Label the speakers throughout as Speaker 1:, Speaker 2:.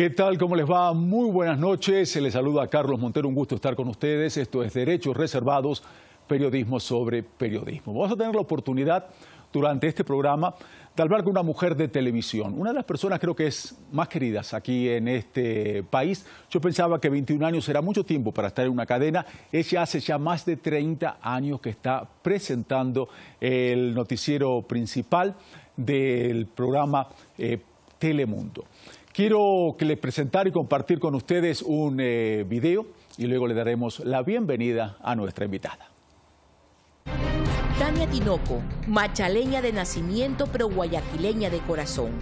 Speaker 1: ¿Qué tal? ¿Cómo les va? Muy buenas noches. Se les saluda a Carlos Montero. Un gusto estar con ustedes. Esto es Derechos Reservados, Periodismo sobre Periodismo. Vamos a tener la oportunidad durante este programa de hablar con una mujer de televisión. Una de las personas creo que es más queridas aquí en este país. Yo pensaba que 21 años era mucho tiempo para estar en una cadena. Ella hace ya más de 30 años que está presentando el noticiero principal del programa eh, Telemundo. Quiero que les presentar y compartir con ustedes un eh, video y luego le daremos la bienvenida a nuestra invitada.
Speaker 2: Tania Tinoco, machaleña de nacimiento pero guayaquileña de corazón.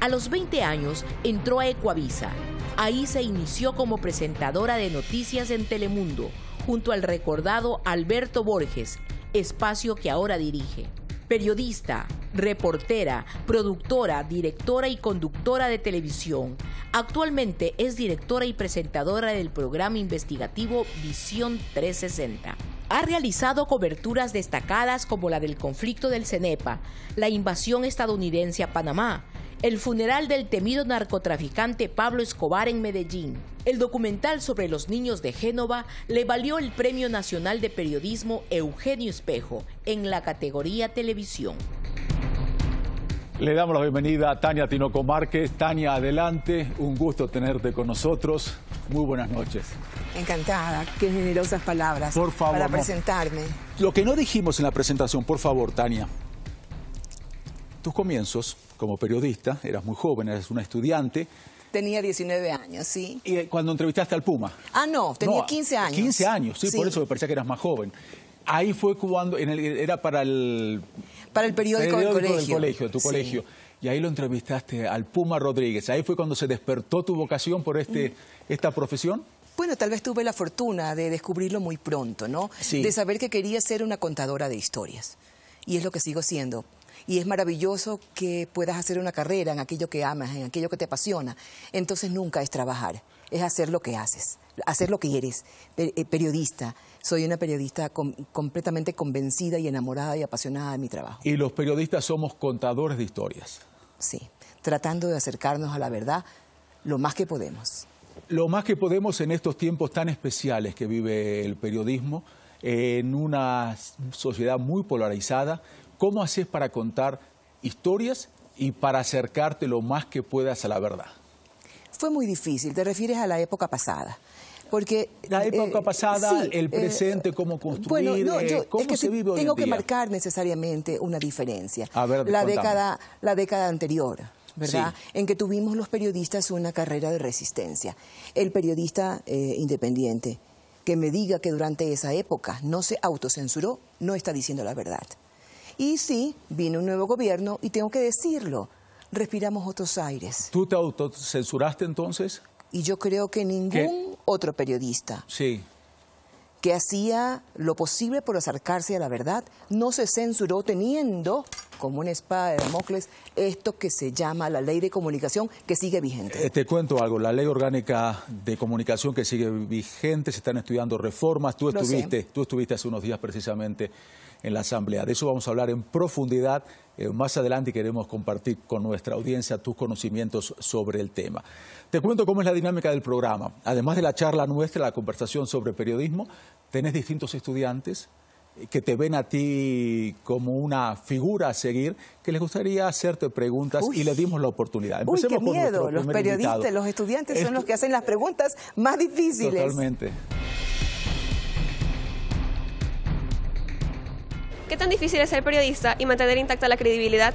Speaker 2: A los 20 años entró a Ecuavisa. Ahí se inició como presentadora de noticias en Telemundo, junto al recordado Alberto Borges, espacio que ahora dirige. Periodista, reportera, productora, directora y conductora de televisión. Actualmente es directora y presentadora del programa investigativo Visión 360. Ha realizado coberturas destacadas como la del conflicto del CENEPA, la invasión estadounidense a Panamá, el funeral del temido narcotraficante Pablo Escobar en Medellín. El documental sobre los niños de Génova le valió el Premio Nacional de Periodismo Eugenio Espejo en la categoría Televisión.
Speaker 1: Le damos la bienvenida a Tania Tinoco Márquez. Tania, adelante. Un gusto tenerte con nosotros. Muy buenas noches.
Speaker 3: Encantada. Qué generosas palabras
Speaker 1: por favor,
Speaker 3: para presentarme.
Speaker 1: Lo que no dijimos en la presentación, por favor, Tania. Tus comienzos como periodista, eras muy joven, eras una estudiante.
Speaker 3: Tenía 19 años, sí.
Speaker 1: ¿Y cuando entrevistaste al Puma?
Speaker 3: Ah, no, tenía 15 años.
Speaker 1: 15 años, sí, por eso me parecía que eras más joven. Ahí fue cuando, en el, era para el...
Speaker 3: Para el periódico, del colegio.
Speaker 1: del colegio, tu colegio. Y ahí lo entrevistaste al Puma Rodríguez. Ahí fue cuando se despertó tu vocación por este, mm. esta profesión.
Speaker 3: Bueno, tal vez tuve la fortuna de descubrirlo muy pronto, ¿no?
Speaker 1: Sí.
Speaker 3: De saber que quería ser una contadora de historias. Y es lo que sigo siendo y es maravilloso que puedas hacer una carrera en aquello que amas, en aquello que te apasiona. Entonces nunca es trabajar, es hacer lo que haces, hacer lo que eres, eh, periodista. Soy una periodista completamente convencida y enamorada y apasionada de mi trabajo.
Speaker 1: Y los periodistas somos contadores de historias.
Speaker 3: Sí, tratando de acercarnos a la verdad lo más que podemos.
Speaker 1: Lo más que podemos en estos tiempos tan especiales que vive el periodismo, en una sociedad muy polarizada, ¿Cómo haces para contar historias y para acercarte lo más que puedas a la verdad?
Speaker 3: Fue muy difícil, te refieres a la época pasada. Porque,
Speaker 1: la época eh, pasada, el eh, presente, cómo construir, bueno, eh, cómo se vive hoy
Speaker 3: Tengo
Speaker 1: que
Speaker 3: marcar necesariamente una diferencia.
Speaker 1: A ver,
Speaker 3: la década, la década anterior. ¿verdad? En que tuvimos los periodistas una carrera de resistencia. El periodista independiente que me diga que durante esa época no se autocensuró, no está diciendo la verdad. Y sí, vino un nuevo gobierno y tengo que decirlo, respiramos otros aires.
Speaker 1: ¿Tú te autocensuraste entonces?
Speaker 3: Y yo creo que ningún otro periodista
Speaker 1: sí.
Speaker 3: que hacía lo posible por acercarse a la verdad no se censuró teniendo como una espada de Damocles esto que se llama la ley de comunicación que sigue vigente.
Speaker 1: Eh, te cuento algo, la ley orgánica de comunicación que sigue vigente, se están estudiando reformas, tú estuviste, tú estuviste hace unos días precisamente en la Asamblea. De eso vamos a hablar en profundidad eh, más adelante y queremos compartir con nuestra audiencia tus conocimientos sobre el tema. Te cuento cómo es la dinámica del programa. Además de la charla nuestra, la conversación sobre periodismo, tenés distintos estudiantes que te ven a ti como una figura a seguir, que les gustaría hacerte preguntas y le dimos la oportunidad.
Speaker 3: Empecemos Uy, qué miedo. Los periodistas, los estudiantes son los que hacen las preguntas más difíciles.
Speaker 1: Totalmente.
Speaker 4: ¿Qué tan difícil es ser periodista y mantener intacta la credibilidad?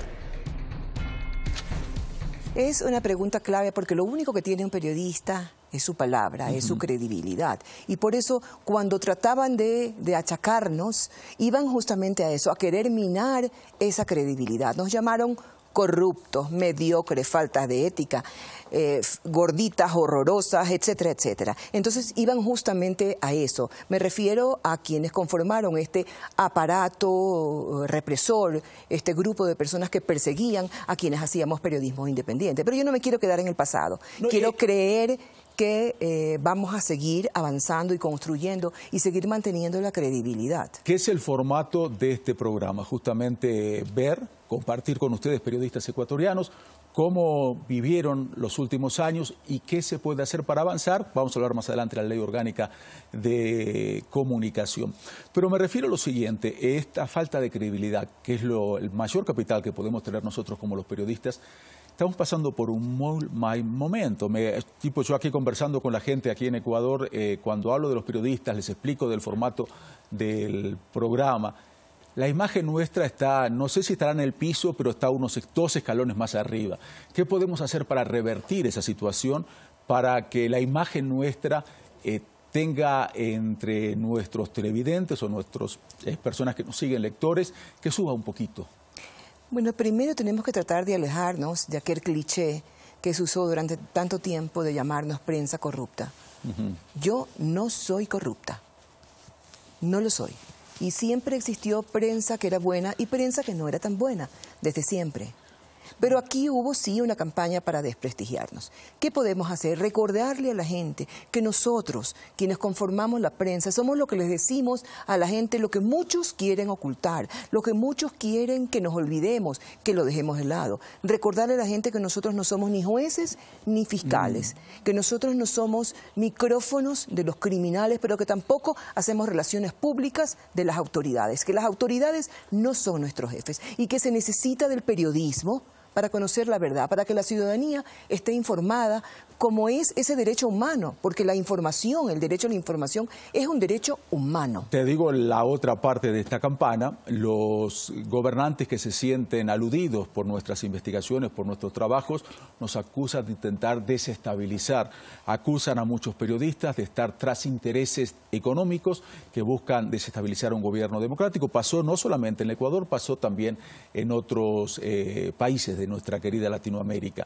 Speaker 3: Es una pregunta clave porque lo único que tiene un periodista es su palabra, es su credibilidad. Y por eso cuando trataban de, de, achacarnos, iban justamente a eso, a querer minar esa credibilidad. Nos llamaron corruptos, mediocres, faltas de ética, eh, gorditas, horrorosas, etcétera, etcétera. Entonces iban justamente a eso. Me refiero a quienes conformaron este aparato represor, este grupo de personas que perseguían a quienes hacíamos periodismo independiente. Pero yo no me quiero quedar en el pasado. quiero creer que eh, vamos a seguir avanzando y construyendo y seguir manteniendo la credibilidad.
Speaker 1: ¿Qué es el formato de este programa? Justamente ver, compartir con ustedes, periodistas ecuatorianos, cómo vivieron los últimos años y qué se puede hacer para avanzar. Vamos a hablar más adelante de la ley orgánica de comunicación. Pero me refiero a lo siguiente, esta falta de credibilidad, que es lo, el mayor capital que podemos tener nosotros como los periodistas, estamos pasando por un mal momento. Me, tipo, yo aquí conversando con la gente aquí en Ecuador, eh, cuando hablo de los periodistas, les explico del formato del programa la imagen nuestra está, no sé si estará en el piso, pero está unos dos escalones más arriba. ¿Qué podemos hacer para revertir esa situación, para que la imagen nuestra eh, tenga entre nuestros televidentes o nuestras eh, personas que nos siguen, lectores, que suba un poquito?
Speaker 3: Bueno, primero tenemos que tratar de alejarnos de aquel cliché que se usó durante tanto tiempo de llamarnos prensa corrupta. Yo no soy corrupta, no lo soy. Y siempre existió prensa que era buena y prensa que no era tan buena, desde siempre. Pero aquí hubo sí una campaña para desprestigiarnos. ¿Qué podemos hacer? Recordarle a la gente que nosotros, quienes conformamos la prensa, somos lo que les decimos a la gente lo que muchos quieren ocultar, lo que muchos quieren que nos olvidemos, que lo dejemos de lado. Recordarle a la gente que nosotros no somos ni jueces ni fiscales, mm. que nosotros no somos micrófonos de los criminales, pero que tampoco hacemos relaciones públicas de las autoridades, que las autoridades no son nuestros jefes y que se necesita del periodismo para conocer la verdad, para que la ciudadanía esté informada como es ese derecho humano, porque la información, el derecho a la información, es un derecho humano.
Speaker 1: Te digo la otra parte de esta campana, los gobernantes que se sienten aludidos por nuestras investigaciones, por nuestros trabajos, nos acusan de intentar desestabilizar, acusan a muchos periodistas de estar tras intereses económicos que buscan desestabilizar un gobierno democrático. Pasó no solamente en Ecuador, pasó también en otros eh, países de nuestra querida Latinoamérica.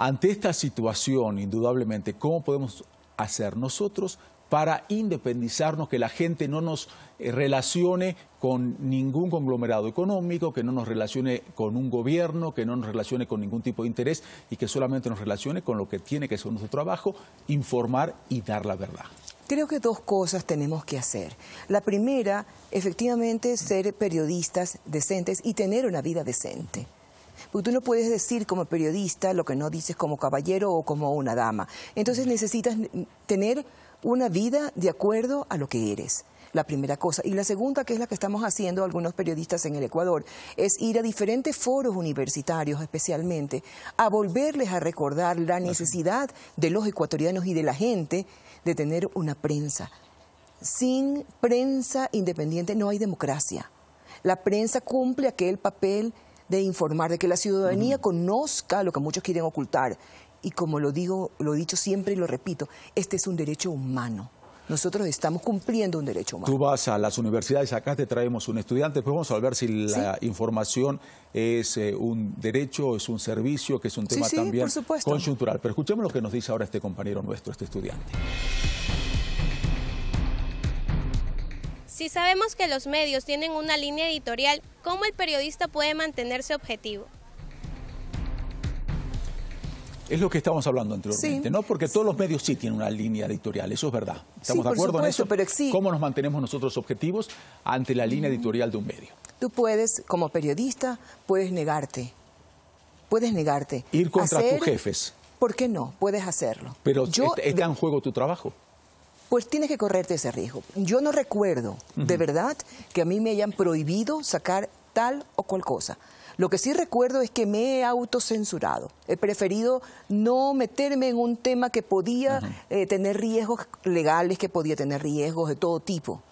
Speaker 1: Ante esta situación, indudablemente, ¿cómo podemos hacer nosotros para independizarnos, que la gente no nos eh, relacione con ningún conglomerado económico, que no nos relacione con un gobierno, que no nos relacione con ningún tipo de interés y que solamente nos relacione con lo que tiene que ser nuestro trabajo, informar y dar la verdad.
Speaker 3: Creo que dos cosas tenemos que hacer. La primera, efectivamente, ser periodistas decentes y tener una vida decente. Porque tú no puedes decir como periodista lo que no dices como caballero o como una dama. Entonces necesitas tener una vida de acuerdo a lo que eres la primera cosa. Y la segunda, que es la que estamos haciendo algunos periodistas en el Ecuador, es ir a diferentes foros universitarios especialmente, a volverles a recordar la necesidad de los ecuatorianos y de la gente de tener una prensa. Sin prensa independiente no hay democracia. La prensa cumple aquel papel de informar, de que la ciudadanía conozca lo que muchos quieren ocultar. Y como lo digo, lo he dicho siempre y lo repito, este es un derecho humano. Nosotros estamos cumpliendo un derecho humano.
Speaker 1: Tú vas a las universidades, acá te traemos un estudiante, pues vamos a ver si la información es eh, un derecho, es un servicio, que es un tema también conjuntural. Pero escuchemos lo que nos dice ahora este compañero nuestro, este estudiante.
Speaker 5: Si sabemos que los medios tienen una línea editorial, ¿cómo el periodista puede mantenerse objetivo?
Speaker 1: Es lo que estábamos hablando anteriormente, ¿no? Porque todos los medios sí tienen una línea editorial, eso es verdad. ¿Estamos de acuerdo en eso?
Speaker 3: Pero
Speaker 1: ¿Cómo nos mantenemos nosotros objetivos ante la línea editorial de un medio?
Speaker 3: Tú puedes, como periodista, puedes negarte. Puedes negarte.
Speaker 1: Ir contra tus jefes.
Speaker 3: ¿Por qué no? Puedes hacerlo.
Speaker 1: Pero Yo, está en juego tu trabajo
Speaker 3: pues tienes que correrte ese riesgo. Yo no recuerdo, de verdad, que a mí me hayan prohibido sacar tal o cual cosa. Lo que sí recuerdo es que me he autocensurado. He preferido no meterme en un tema que podía eh, tener riesgos legales, que podía tener riesgos de todo tipo.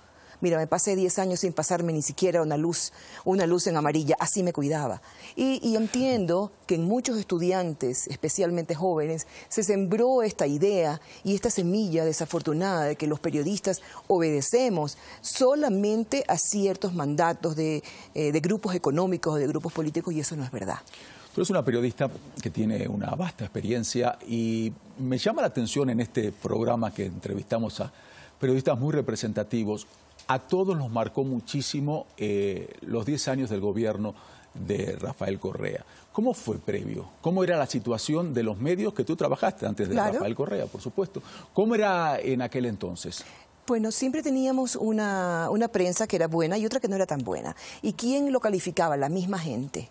Speaker 3: Mira, me pasé 10 años sin pasarme ni siquiera una luz, una luz en amarilla, así me cuidaba. Y, entiendo que en muchos estudiantes, especialmente jóvenes, se sembró esta idea y esta semilla desafortunada de que los periodistas obedecemos solamente a ciertos mandatos de, eh, de grupos económicos o de grupos políticos y eso no es verdad.
Speaker 1: Tú eres una periodista que tiene una vasta experiencia y me llama la atención en este programa que entrevistamos a periodistas muy representativos a todos nos marcó muchísimo eh, los 10 años del gobierno de Rafael Correa. ¿Cómo fue previo? ¿Cómo era la situación de los medios que tú trabajaste antes de Rafael Correa, por supuesto? ¿Cómo era en aquel entonces?
Speaker 3: Bueno, siempre teníamos una, una prensa que era buena y otra que no era tan buena. ¿Y quién lo calificaba? La misma gente.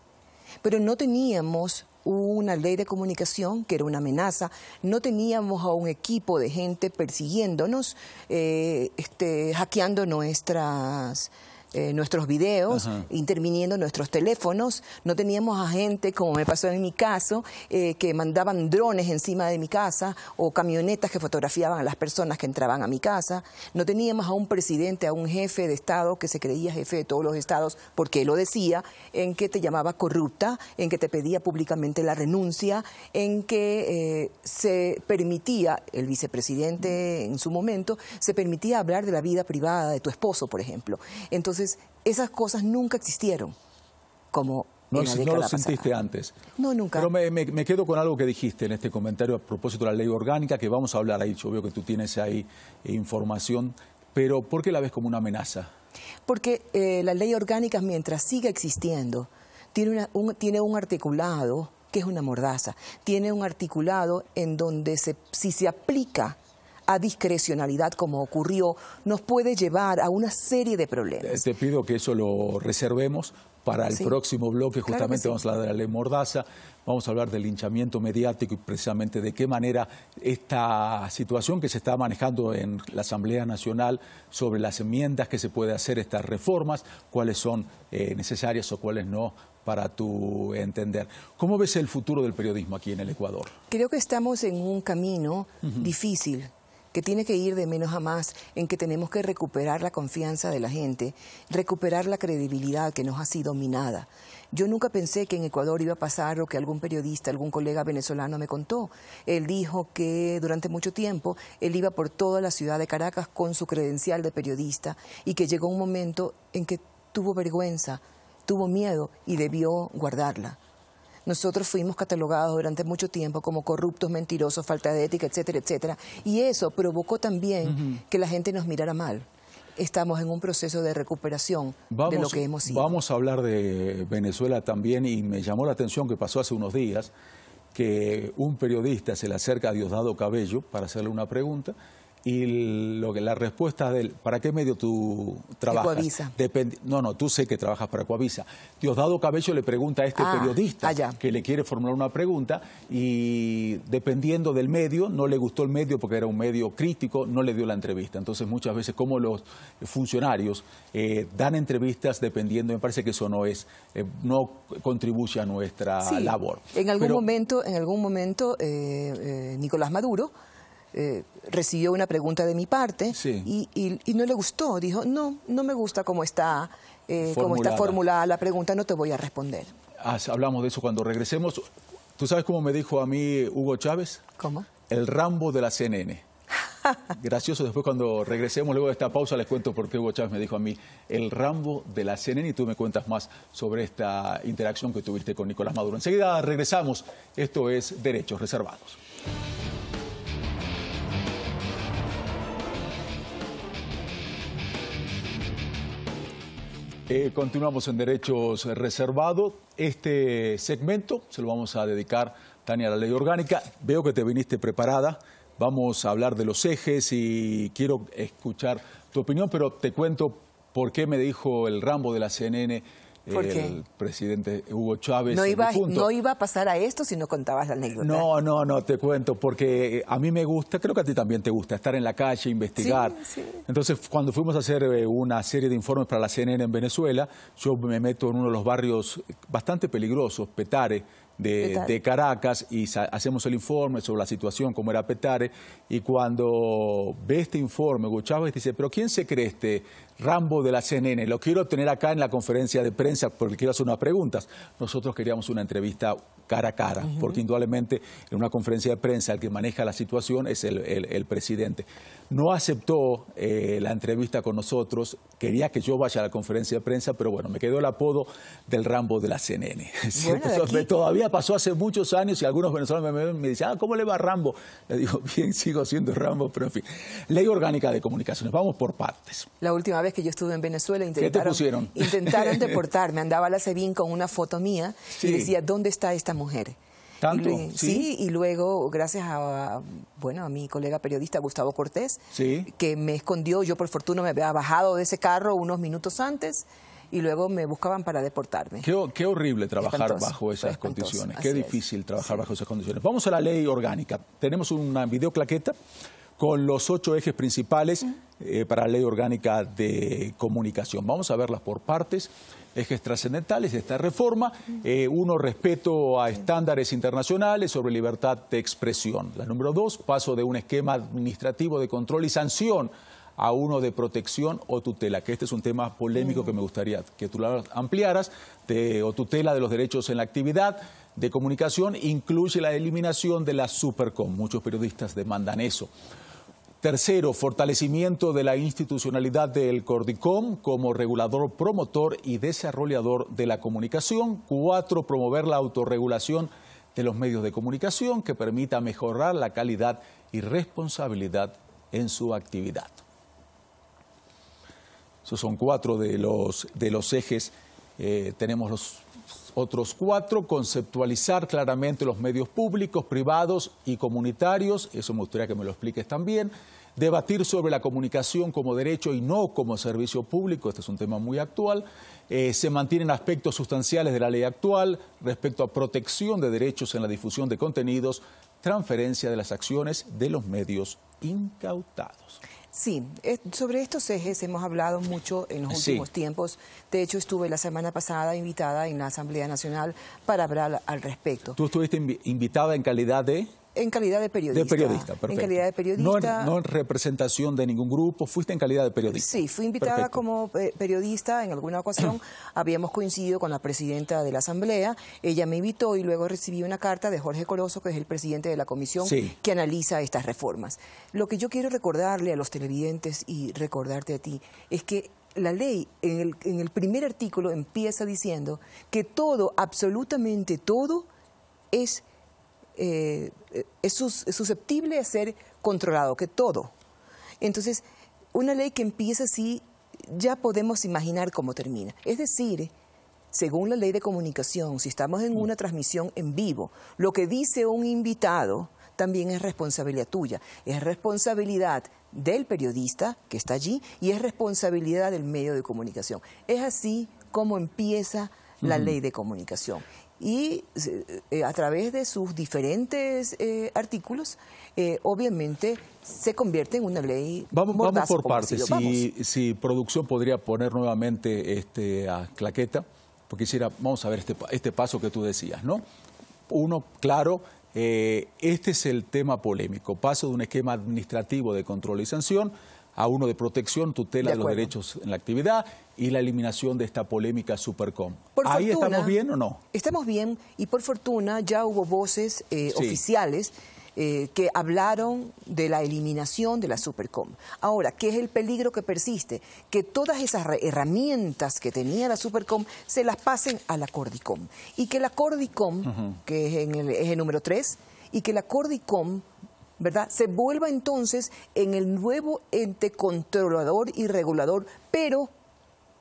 Speaker 3: Pero no teníamos una ley de comunicación que era una amenaza, no teníamos a un equipo de gente persiguiéndonos, eh, este, hackeando nuestras eh, nuestros videos, interviniendo nuestros teléfonos. No teníamos a gente, como me pasó en mi caso, eh, que mandaban drones encima de mi casa o camionetas que fotografiaban a las personas que entraban a mi casa. No teníamos a un presidente, a un jefe de Estado que se creía jefe de todos los estados porque lo decía, en que te llamaba corrupta, en que te pedía públicamente la renuncia, en que eh, se permitía, el vicepresidente en su momento, se permitía hablar de la vida privada de tu esposo, por ejemplo. Entonces, esas cosas nunca existieron como
Speaker 1: no,
Speaker 3: en la
Speaker 1: no lo sentiste antes.
Speaker 3: No, nunca.
Speaker 1: Pero me, quedo con algo que dijiste en este comentario a propósito de la ley orgánica, que vamos a hablar ahí. Yo veo que tú tienes ahí eh, información, pero ¿por qué la ves como una amenaza?
Speaker 3: Porque eh, la ley orgánica, mientras siga existiendo, tiene, un, tiene un articulado que es una mordaza. Tiene un articulado en donde se, si se aplica a discrecionalidad como ocurrió, nos puede llevar a una serie de problemas.
Speaker 1: Te pido que eso lo reservemos para el próximo bloque, justamente vamos a hablar de la ley Mordaza, vamos a hablar del linchamiento mediático y precisamente de qué manera esta situación que se está manejando en la Asamblea Nacional sobre las enmiendas que se puede hacer, estas reformas, cuáles son eh, necesarias o cuáles no para tu entender. ¿Cómo ves el futuro del periodismo aquí en el Ecuador?
Speaker 3: Creo que estamos en un camino difícil que tiene que ir de menos a más, en que tenemos que recuperar la confianza de la gente, recuperar la credibilidad que nos ha sido minada. Yo nunca pensé que en Ecuador iba a pasar lo que algún periodista, algún colega venezolano me contó. Él dijo que durante mucho tiempo él iba por toda la ciudad de Caracas con su credencial de periodista y que llegó un momento en que tuvo vergüenza, tuvo miedo y debió guardarla. Nosotros fuimos catalogados durante mucho tiempo como corruptos, mentirosos, falta de ética, etcétera, etcétera. Y eso provocó también que la gente nos mirara mal. Estamos en un proceso de recuperación de lo que hemos sido.
Speaker 1: Vamos a hablar de Venezuela también y me llamó la atención que pasó hace unos días que un periodista se le acerca a Diosdado Cabello para hacerle una pregunta y lo que la respuesta del ¿para qué medio tú trabajas?
Speaker 3: Coavisa.
Speaker 1: no, no, tú sé que trabajas para Coavisa. Diosdado Cabello le pregunta a este
Speaker 3: ah,
Speaker 1: periodista que le quiere formular una pregunta y dependiendo del medio, no le gustó el medio porque era un medio crítico, no le dio la entrevista. Entonces muchas veces como los funcionarios eh, dan entrevistas dependiendo, me parece que eso no es, eh, no contribuye a nuestra labor.
Speaker 3: En algún momento, en algún momento eh, Nicolás Maduro eh, recibió una pregunta de mi parte y, no le gustó. Dijo, no, no me gusta cómo está, eh, cómo está formulada la pregunta, no te voy a responder.
Speaker 1: Ah, hablamos de eso cuando regresemos. ¿Tú sabes cómo me dijo a mí Hugo Chávez?
Speaker 3: ¿Cómo?
Speaker 1: El Rambo de la CNN. Gracioso, después cuando regresemos luego de esta pausa les cuento por qué Hugo Chávez me dijo a mí el Rambo de la CNN y tú me cuentas más sobre esta interacción que tuviste con Nicolás Maduro. Enseguida regresamos, esto es Derechos Reservados. Eh, continuamos en Derechos Reservados. Este segmento se lo vamos a dedicar, Tania, a la ley orgánica. Veo que te viniste preparada. Vamos a hablar de los ejes y quiero escuchar tu opinión, pero te cuento por qué me dijo el Rambo de la CNN el presidente Hugo Chávez.
Speaker 3: No iba, no iba a pasar a esto si no contabas la anécdota.
Speaker 1: No, no, no, te cuento, porque a mí me gusta, creo que a ti también te gusta, estar en la calle, investigar. Entonces, cuando fuimos a hacer eh, una serie de informes para la CNN en Venezuela, yo me meto en uno de los barrios bastante peligrosos, Petare, de, Caracas y hacemos el informe sobre la situación, cómo era Petare, y cuando ve este informe, Hugo Chávez dice, pero ¿quién se cree este Rambo de la CNN? Lo quiero tener acá en la conferencia de prensa porque quiero hacer unas preguntas. Nosotros queríamos una entrevista cara a cara, porque indudablemente en una conferencia de prensa el que maneja la situación es el, presidente. No aceptó eh, la entrevista con nosotros, quería que yo vaya a la conferencia de prensa, pero bueno, me quedó el apodo del Rambo de la CNN. Todavía pasó hace muchos años y algunos venezolanos me, me, dicen, ah, ¿cómo le va Rambo? Le digo, bien, sigo siendo Rambo, pero en fin. Ley Orgánica de Comunicaciones, vamos por partes.
Speaker 3: La última vez que yo estuve en Venezuela intentaron, intentaron deportarme, andaba la SEBIN con una foto mía y decía, ¿dónde está esta mujer.
Speaker 1: ¿Tanto?
Speaker 3: ¿Sí? y luego, gracias a, bueno, a mi colega periodista Gustavo Cortés, que me escondió, yo por fortuna me había bajado de ese carro unos minutos antes, y luego me buscaban para deportarme.
Speaker 1: Qué, horrible trabajar bajo esas condiciones, qué difícil trabajar bajo esas condiciones. Vamos a la ley orgánica. Tenemos una videoclaqueta con los ocho ejes principales eh, para la ley orgánica de comunicación. Vamos a verlas por partes. Ejes trascendentales de esta reforma. Eh, uno, respeto a estándares internacionales sobre libertad de expresión. La número dos, paso de un esquema administrativo de control y sanción a uno de protección o tutela, que este es un tema polémico que me gustaría que tú lo ampliaras, de, o tutela de los derechos en la actividad de comunicación, incluye la eliminación de la Supercom. Muchos periodistas demandan eso. Tercero, fortalecimiento de la institucionalidad del Cordicom como regulador, promotor y desarrollador de la comunicación. Cuatro, promover la autorregulación de los medios de comunicación que permita mejorar la calidad y responsabilidad en su actividad. Esos son cuatro de los, de los ejes. Eh, tenemos los otros cuatro, conceptualizar claramente los medios públicos, privados y comunitarios, eso me gustaría que me lo expliques también, debatir sobre la comunicación como derecho y no como servicio público, este es un tema muy actual, eh, se mantienen aspectos sustanciales de la ley actual respecto a protección de derechos en la difusión de contenidos, transferencia de las acciones de los medios incautados.
Speaker 3: Sí, sobre estos ejes hemos hablado mucho en los últimos tiempos. De hecho, estuve la semana pasada invitada en la Asamblea Nacional para hablar al respecto.
Speaker 1: ¿Tú estuviste invitada en calidad de...?
Speaker 3: En calidad de periodista.
Speaker 1: De periodista, perfecto.
Speaker 3: En calidad de periodista.
Speaker 1: No en, representación de ningún grupo, fuiste en calidad de periodista.
Speaker 3: Sí, fui invitada como eh, periodista en alguna ocasión. Habíamos coincidido con la presidenta de la Asamblea. Ella me invitó y luego recibí una carta de Jorge Corozo, que es el presidente de la comisión que analiza estas reformas. Lo que yo quiero recordarle a los televidentes y recordarte a ti es que la ley en el, en el primer artículo empieza diciendo que todo, absolutamente todo, es eh, es, susceptible de ser controlado, que todo. Entonces, una ley que empieza así, ya podemos imaginar cómo termina. Es decir, según la ley de comunicación, si estamos en una transmisión en vivo, lo que dice un invitado también es responsabilidad tuya, es responsabilidad del periodista que está allí y es responsabilidad del medio de comunicación. Es así como empieza la ley de comunicación y eh, a través de sus diferentes eh, artículos, eh, obviamente se convierte en una ley.
Speaker 1: Vamos, vamos por partes. Si, si, producción podría poner nuevamente este, a claqueta, porque quisiera, vamos a ver este, este paso que tú decías, ¿no? Uno, claro, este es el tema polémico, paso de un esquema administrativo de control y sanción a uno de protección, tutela de, los derechos en la actividad y la eliminación de esta polémica Supercom. ¿Ahí estamos bien o no?
Speaker 3: Estamos bien y por fortuna ya hubo voces eh, oficiales eh, que hablaron de la eliminación de la Supercom. Ahora, ¿qué es el peligro que persiste? Que todas esas herramientas que tenía la Supercom se las pasen a la Cordicom. Y que la Cordicom, que es en el eje número 3, y que la Cordicom ¿verdad? Se vuelva entonces en el nuevo ente controlador y regulador, pero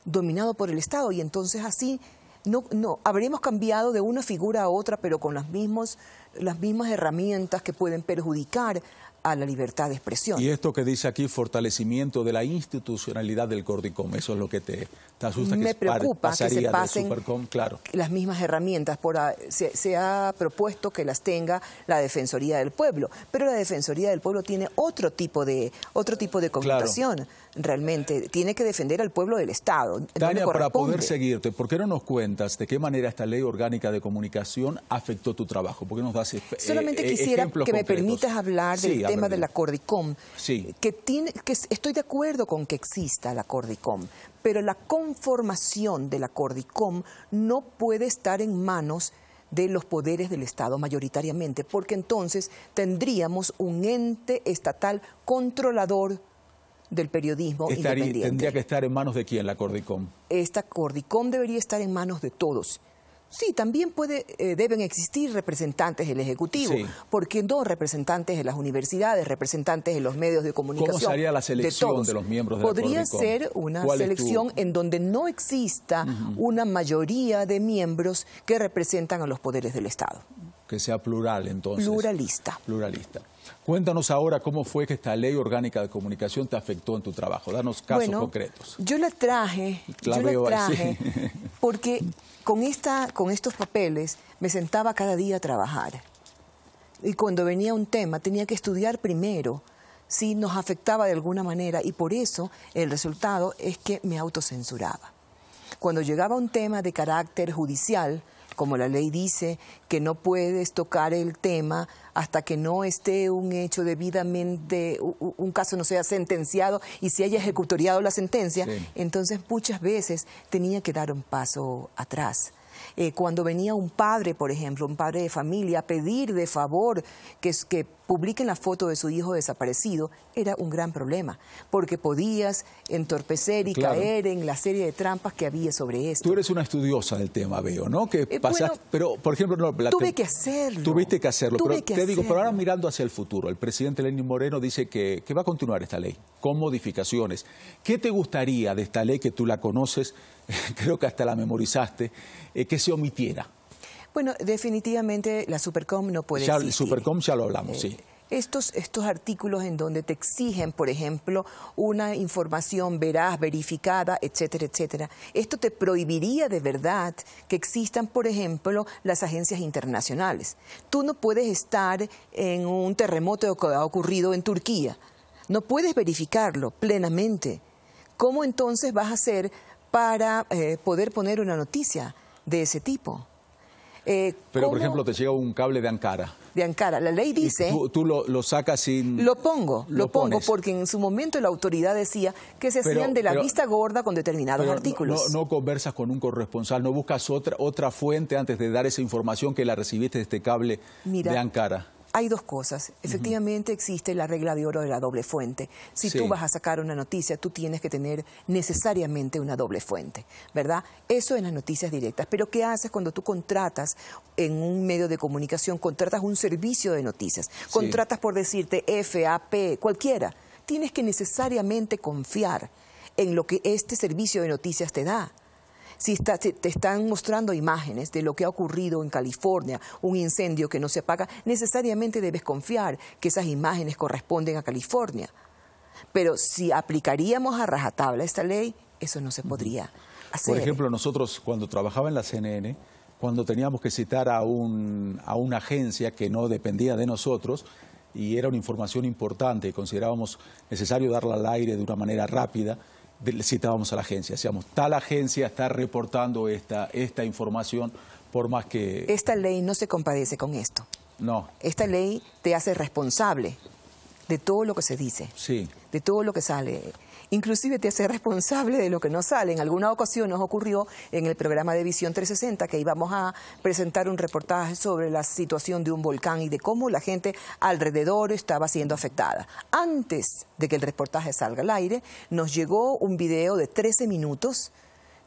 Speaker 3: dominado por el Estado. Y entonces así no, no, habríamos cambiado de una figura a otra, pero con las, mismos, las mismas herramientas que pueden perjudicar a la libertad de expresión.
Speaker 1: Y esto que dice aquí, fortalecimiento de la institucionalidad del Cordicom, eso es lo que te, asusta
Speaker 3: Me
Speaker 1: que
Speaker 3: preocupa que se pasen claro. las mismas herramientas. Por, se, ha propuesto que las tenga la Defensoría del Pueblo, pero la Defensoría del Pueblo tiene otro tipo de, otro tipo de connotación realmente tiene que defender al pueblo del Estado.
Speaker 1: Tania, para poder seguirte, ¿por qué no nos cuentas de qué manera esta ley orgánica de comunicación afectó tu trabajo? ¿Por qué nos das eh,
Speaker 3: Solamente quisiera que me permitas hablar del tema de la Cordicom. Sí. Que, tiene, que estoy de acuerdo con que exista la Cordicom, pero la conformación de la Cordicom no puede estar en manos de los poderes del Estado mayoritariamente, porque entonces tendríamos un ente estatal controlador del periodismo independiente.
Speaker 1: ¿Tendría que estar en manos de quién la Cordicom?
Speaker 3: Esta Cordicom debería estar en manos de todos. Sí, también puede, eh, deben existir representantes del Ejecutivo, porque no representantes de las universidades, representantes de los medios de comunicación.
Speaker 1: ¿Cómo sería la selección de, los miembros de
Speaker 3: Podría
Speaker 1: la
Speaker 3: Podría ser una selección en donde no exista una mayoría de miembros que representan a los poderes del Estado.
Speaker 1: Que sea plural, entonces.
Speaker 3: Pluralista.
Speaker 1: Pluralista. Cuéntanos ahora cómo fue que esta ley orgánica de comunicación te afectó en tu trabajo. Danos casos concretos.
Speaker 3: Yo la traje, yo la traje porque con, esta, con estos papeles me sentaba cada día a trabajar. Y cuando venía un tema tenía que estudiar primero si nos afectaba de alguna manera y por eso el resultado es que me autocensuraba. Cuando llegaba un tema de carácter judicial, como la ley dice, que no puedes tocar el tema hasta que no esté un hecho debidamente, un caso no sea sentenciado y se haya ejecutoriado la sentencia, entonces muchas veces tenía que dar un paso atrás. Eh, cuando venía un padre, por ejemplo, un padre de familia, a pedir de favor que, que publiquen la foto de su hijo desaparecido, era un gran problema, porque podías entorpecer y caer en la serie de trampas que había sobre esto.
Speaker 1: Tú eres una estudiosa del tema, veo, ¿no? Que
Speaker 3: eh,
Speaker 1: pero por ejemplo, no,
Speaker 3: tuve que hacerlo.
Speaker 1: Tuviste que hacerlo, pero te digo, pero ahora mirando hacia el futuro, el presidente Lenín Moreno dice que, que va a continuar esta ley con modificaciones. ¿Qué te gustaría de esta ley que tú la conoces? creo que hasta la memorizaste, eh, que se omitiera.
Speaker 3: Bueno, definitivamente la Supercom no puede
Speaker 1: ya, Supercom ya lo hablamos, sí. Eh,
Speaker 3: estos, estos artículos en donde te exigen, por ejemplo, una información veraz, verificada, etcétera, etcétera, esto te prohibiría de verdad que existan, por ejemplo, las agencias internacionales. Tú no puedes estar en un terremoto que ha ocurrido en Turquía. No puedes verificarlo plenamente. ¿Cómo entonces vas a hacer para eh, poder poner una noticia de ese tipo.
Speaker 1: Eh, Pero, por ejemplo, te llega un cable de Ankara.
Speaker 3: De Ankara. La ley dice...
Speaker 1: tú, lo, sacas sin...
Speaker 3: Lo pongo, lo, pongo, porque en su momento la autoridad decía que se hacían de la vista gorda con determinados artículos.
Speaker 1: No, conversas con un corresponsal, no buscas otra, otra fuente antes de dar esa información que la recibiste de este cable de Ankara
Speaker 3: hay dos cosas. Efectivamente existe la regla de oro de la doble fuente. Si tú vas a sacar una noticia, tú tienes que tener necesariamente una doble fuente, ¿verdad? Eso en las noticias directas. Pero ¿qué haces cuando tú contratas en un medio de comunicación, contratas un servicio de noticias, contratas por decirte FAP, cualquiera? Tienes que necesariamente confiar en lo que este servicio de noticias te da si, te están mostrando imágenes de lo que ha ocurrido en California, un incendio que no se apaga, necesariamente debes confiar que esas imágenes corresponden a California. Pero si aplicaríamos a rajatabla esta ley, eso no se podría hacer.
Speaker 1: Por ejemplo, nosotros cuando trabajaba en la CNN, cuando teníamos que citar a, un, a una agencia que no dependía de nosotros, y era una información importante y considerábamos necesario darla al aire de una manera rápida, citábamos a la agencia, decíamos, tal agencia está reportando esta, esta información por más que...
Speaker 3: Esta ley no se compadece con esto.
Speaker 1: No.
Speaker 3: Esta ley te hace responsable de todo lo que se dice,
Speaker 1: sí.
Speaker 3: de todo lo que sale inclusive te hace responsable de lo que no sale. En alguna ocasión nos ocurrió en el programa de Visión 360 que íbamos a presentar un reportaje sobre la situación de un volcán y de cómo la gente alrededor estaba siendo afectada. Antes de que el reportaje salga al aire, nos llegó un video de 13 minutos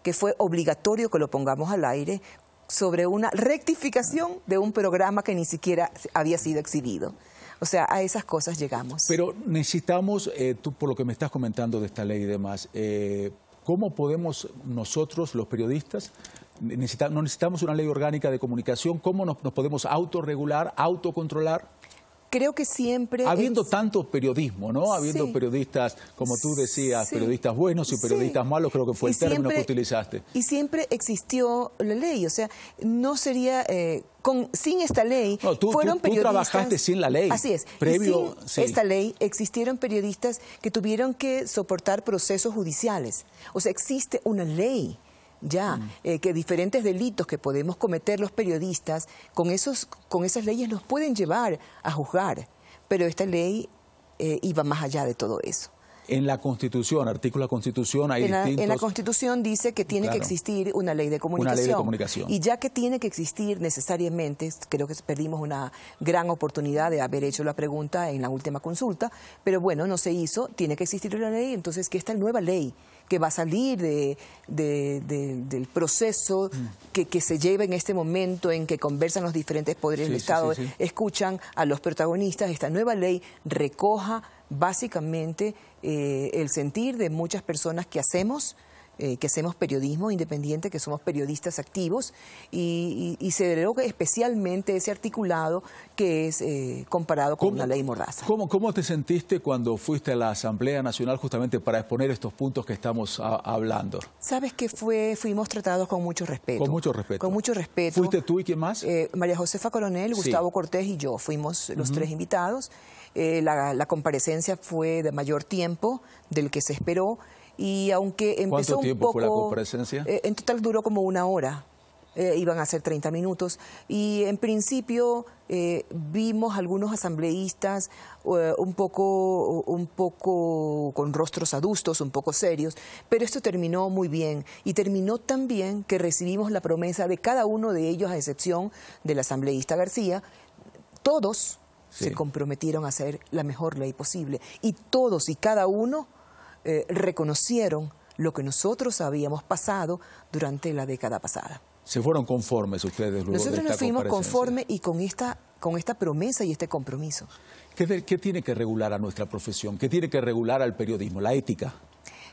Speaker 3: que fue obligatorio que lo pongamos al aire sobre una rectificación de un programa que ni siquiera había sido exhibido. O sea, a esas cosas llegamos.
Speaker 1: Pero necesitamos, eh, tú por lo que me estás comentando de esta ley y demás, eh, ¿cómo podemos nosotros, los periodistas, necesitamos, no necesitamos una ley orgánica de comunicación, cómo nos, nos podemos autorregular, autocontrolar?
Speaker 3: Creo que siempre...
Speaker 1: Habiendo tanto periodismo, ¿no? Habiendo periodistas, como tú decías, periodistas buenos y periodistas malos, creo que fue el término que utilizaste.
Speaker 3: Y siempre existió la ley, o sea, no sería... Eh, con, sin esta ley, fueron periodistas...
Speaker 1: Tú trabajaste sin la ley.
Speaker 3: Así es. Previo, sin esta ley existieron periodistas que tuvieron que soportar procesos judiciales. O sea, existe una ley ya, mm. eh, que diferentes delitos que podemos cometer los periodistas, con, esos, con esas leyes nos pueden llevar a juzgar, pero esta ley eh, iba más allá de todo eso.
Speaker 1: En la Constitución, artículo de la Constitución, hay
Speaker 3: en
Speaker 1: la,
Speaker 3: En la Constitución dice que tiene que existir una ley de comunicación.
Speaker 1: Una ley de comunicación.
Speaker 3: Y ya que tiene que existir necesariamente, creo que perdimos una gran oportunidad de haber hecho la pregunta en la última consulta, pero bueno, no se hizo, tiene que existir una ley, entonces que esta nueva ley que va a salir de, del proceso mm. que, se lleva en este momento en que conversan los diferentes poderes del Estado, escuchan a los protagonistas, esta nueva ley recoja básicamente eh, el sentir de muchas personas que hacemos eh, que hacemos periodismo independiente, que somos periodistas activos, y, se deroga especialmente ese articulado que es eh, comparado con una ley mordaza.
Speaker 1: ¿cómo, ¿Cómo te sentiste cuando fuiste a la Asamblea Nacional justamente para exponer estos puntos que estamos hablando?
Speaker 3: Sabes que fue, fuimos tratados con mucho respeto.
Speaker 1: Con mucho respeto.
Speaker 3: Con mucho respeto.
Speaker 1: ¿Fuiste tú y quién más?
Speaker 3: Eh, María Josefa Coronel, Gustavo Cortés y yo fuimos los tres invitados. la, la comparecencia fue de mayor tiempo del que se esperó y aunque empezó
Speaker 1: ¿Cuánto tiempo
Speaker 3: un poco,
Speaker 1: fue la comparecencia?
Speaker 3: Eh, en total duró como una hora. Eh, iban a ser 30 minutos y en principio eh, vimos algunos asambleístas un poco un poco con rostros adustos, un poco serios, pero esto terminó muy bien y terminó tan bien que recibimos la promesa de cada uno de ellos a excepción del asambleísta García, todos se comprometieron a hacer la mejor ley posible y todos y cada uno eh, reconocieron lo que nosotros habíamos pasado durante la década pasada.
Speaker 1: ¿Se fueron conformes ustedes luego
Speaker 3: Nosotros
Speaker 1: de
Speaker 3: nos fuimos conformes y con esta, con esta promesa y este compromiso.
Speaker 1: ¿Qué, ¿Qué tiene que regular a nuestra profesión? ¿Qué tiene que regular al periodismo? ¿La ética?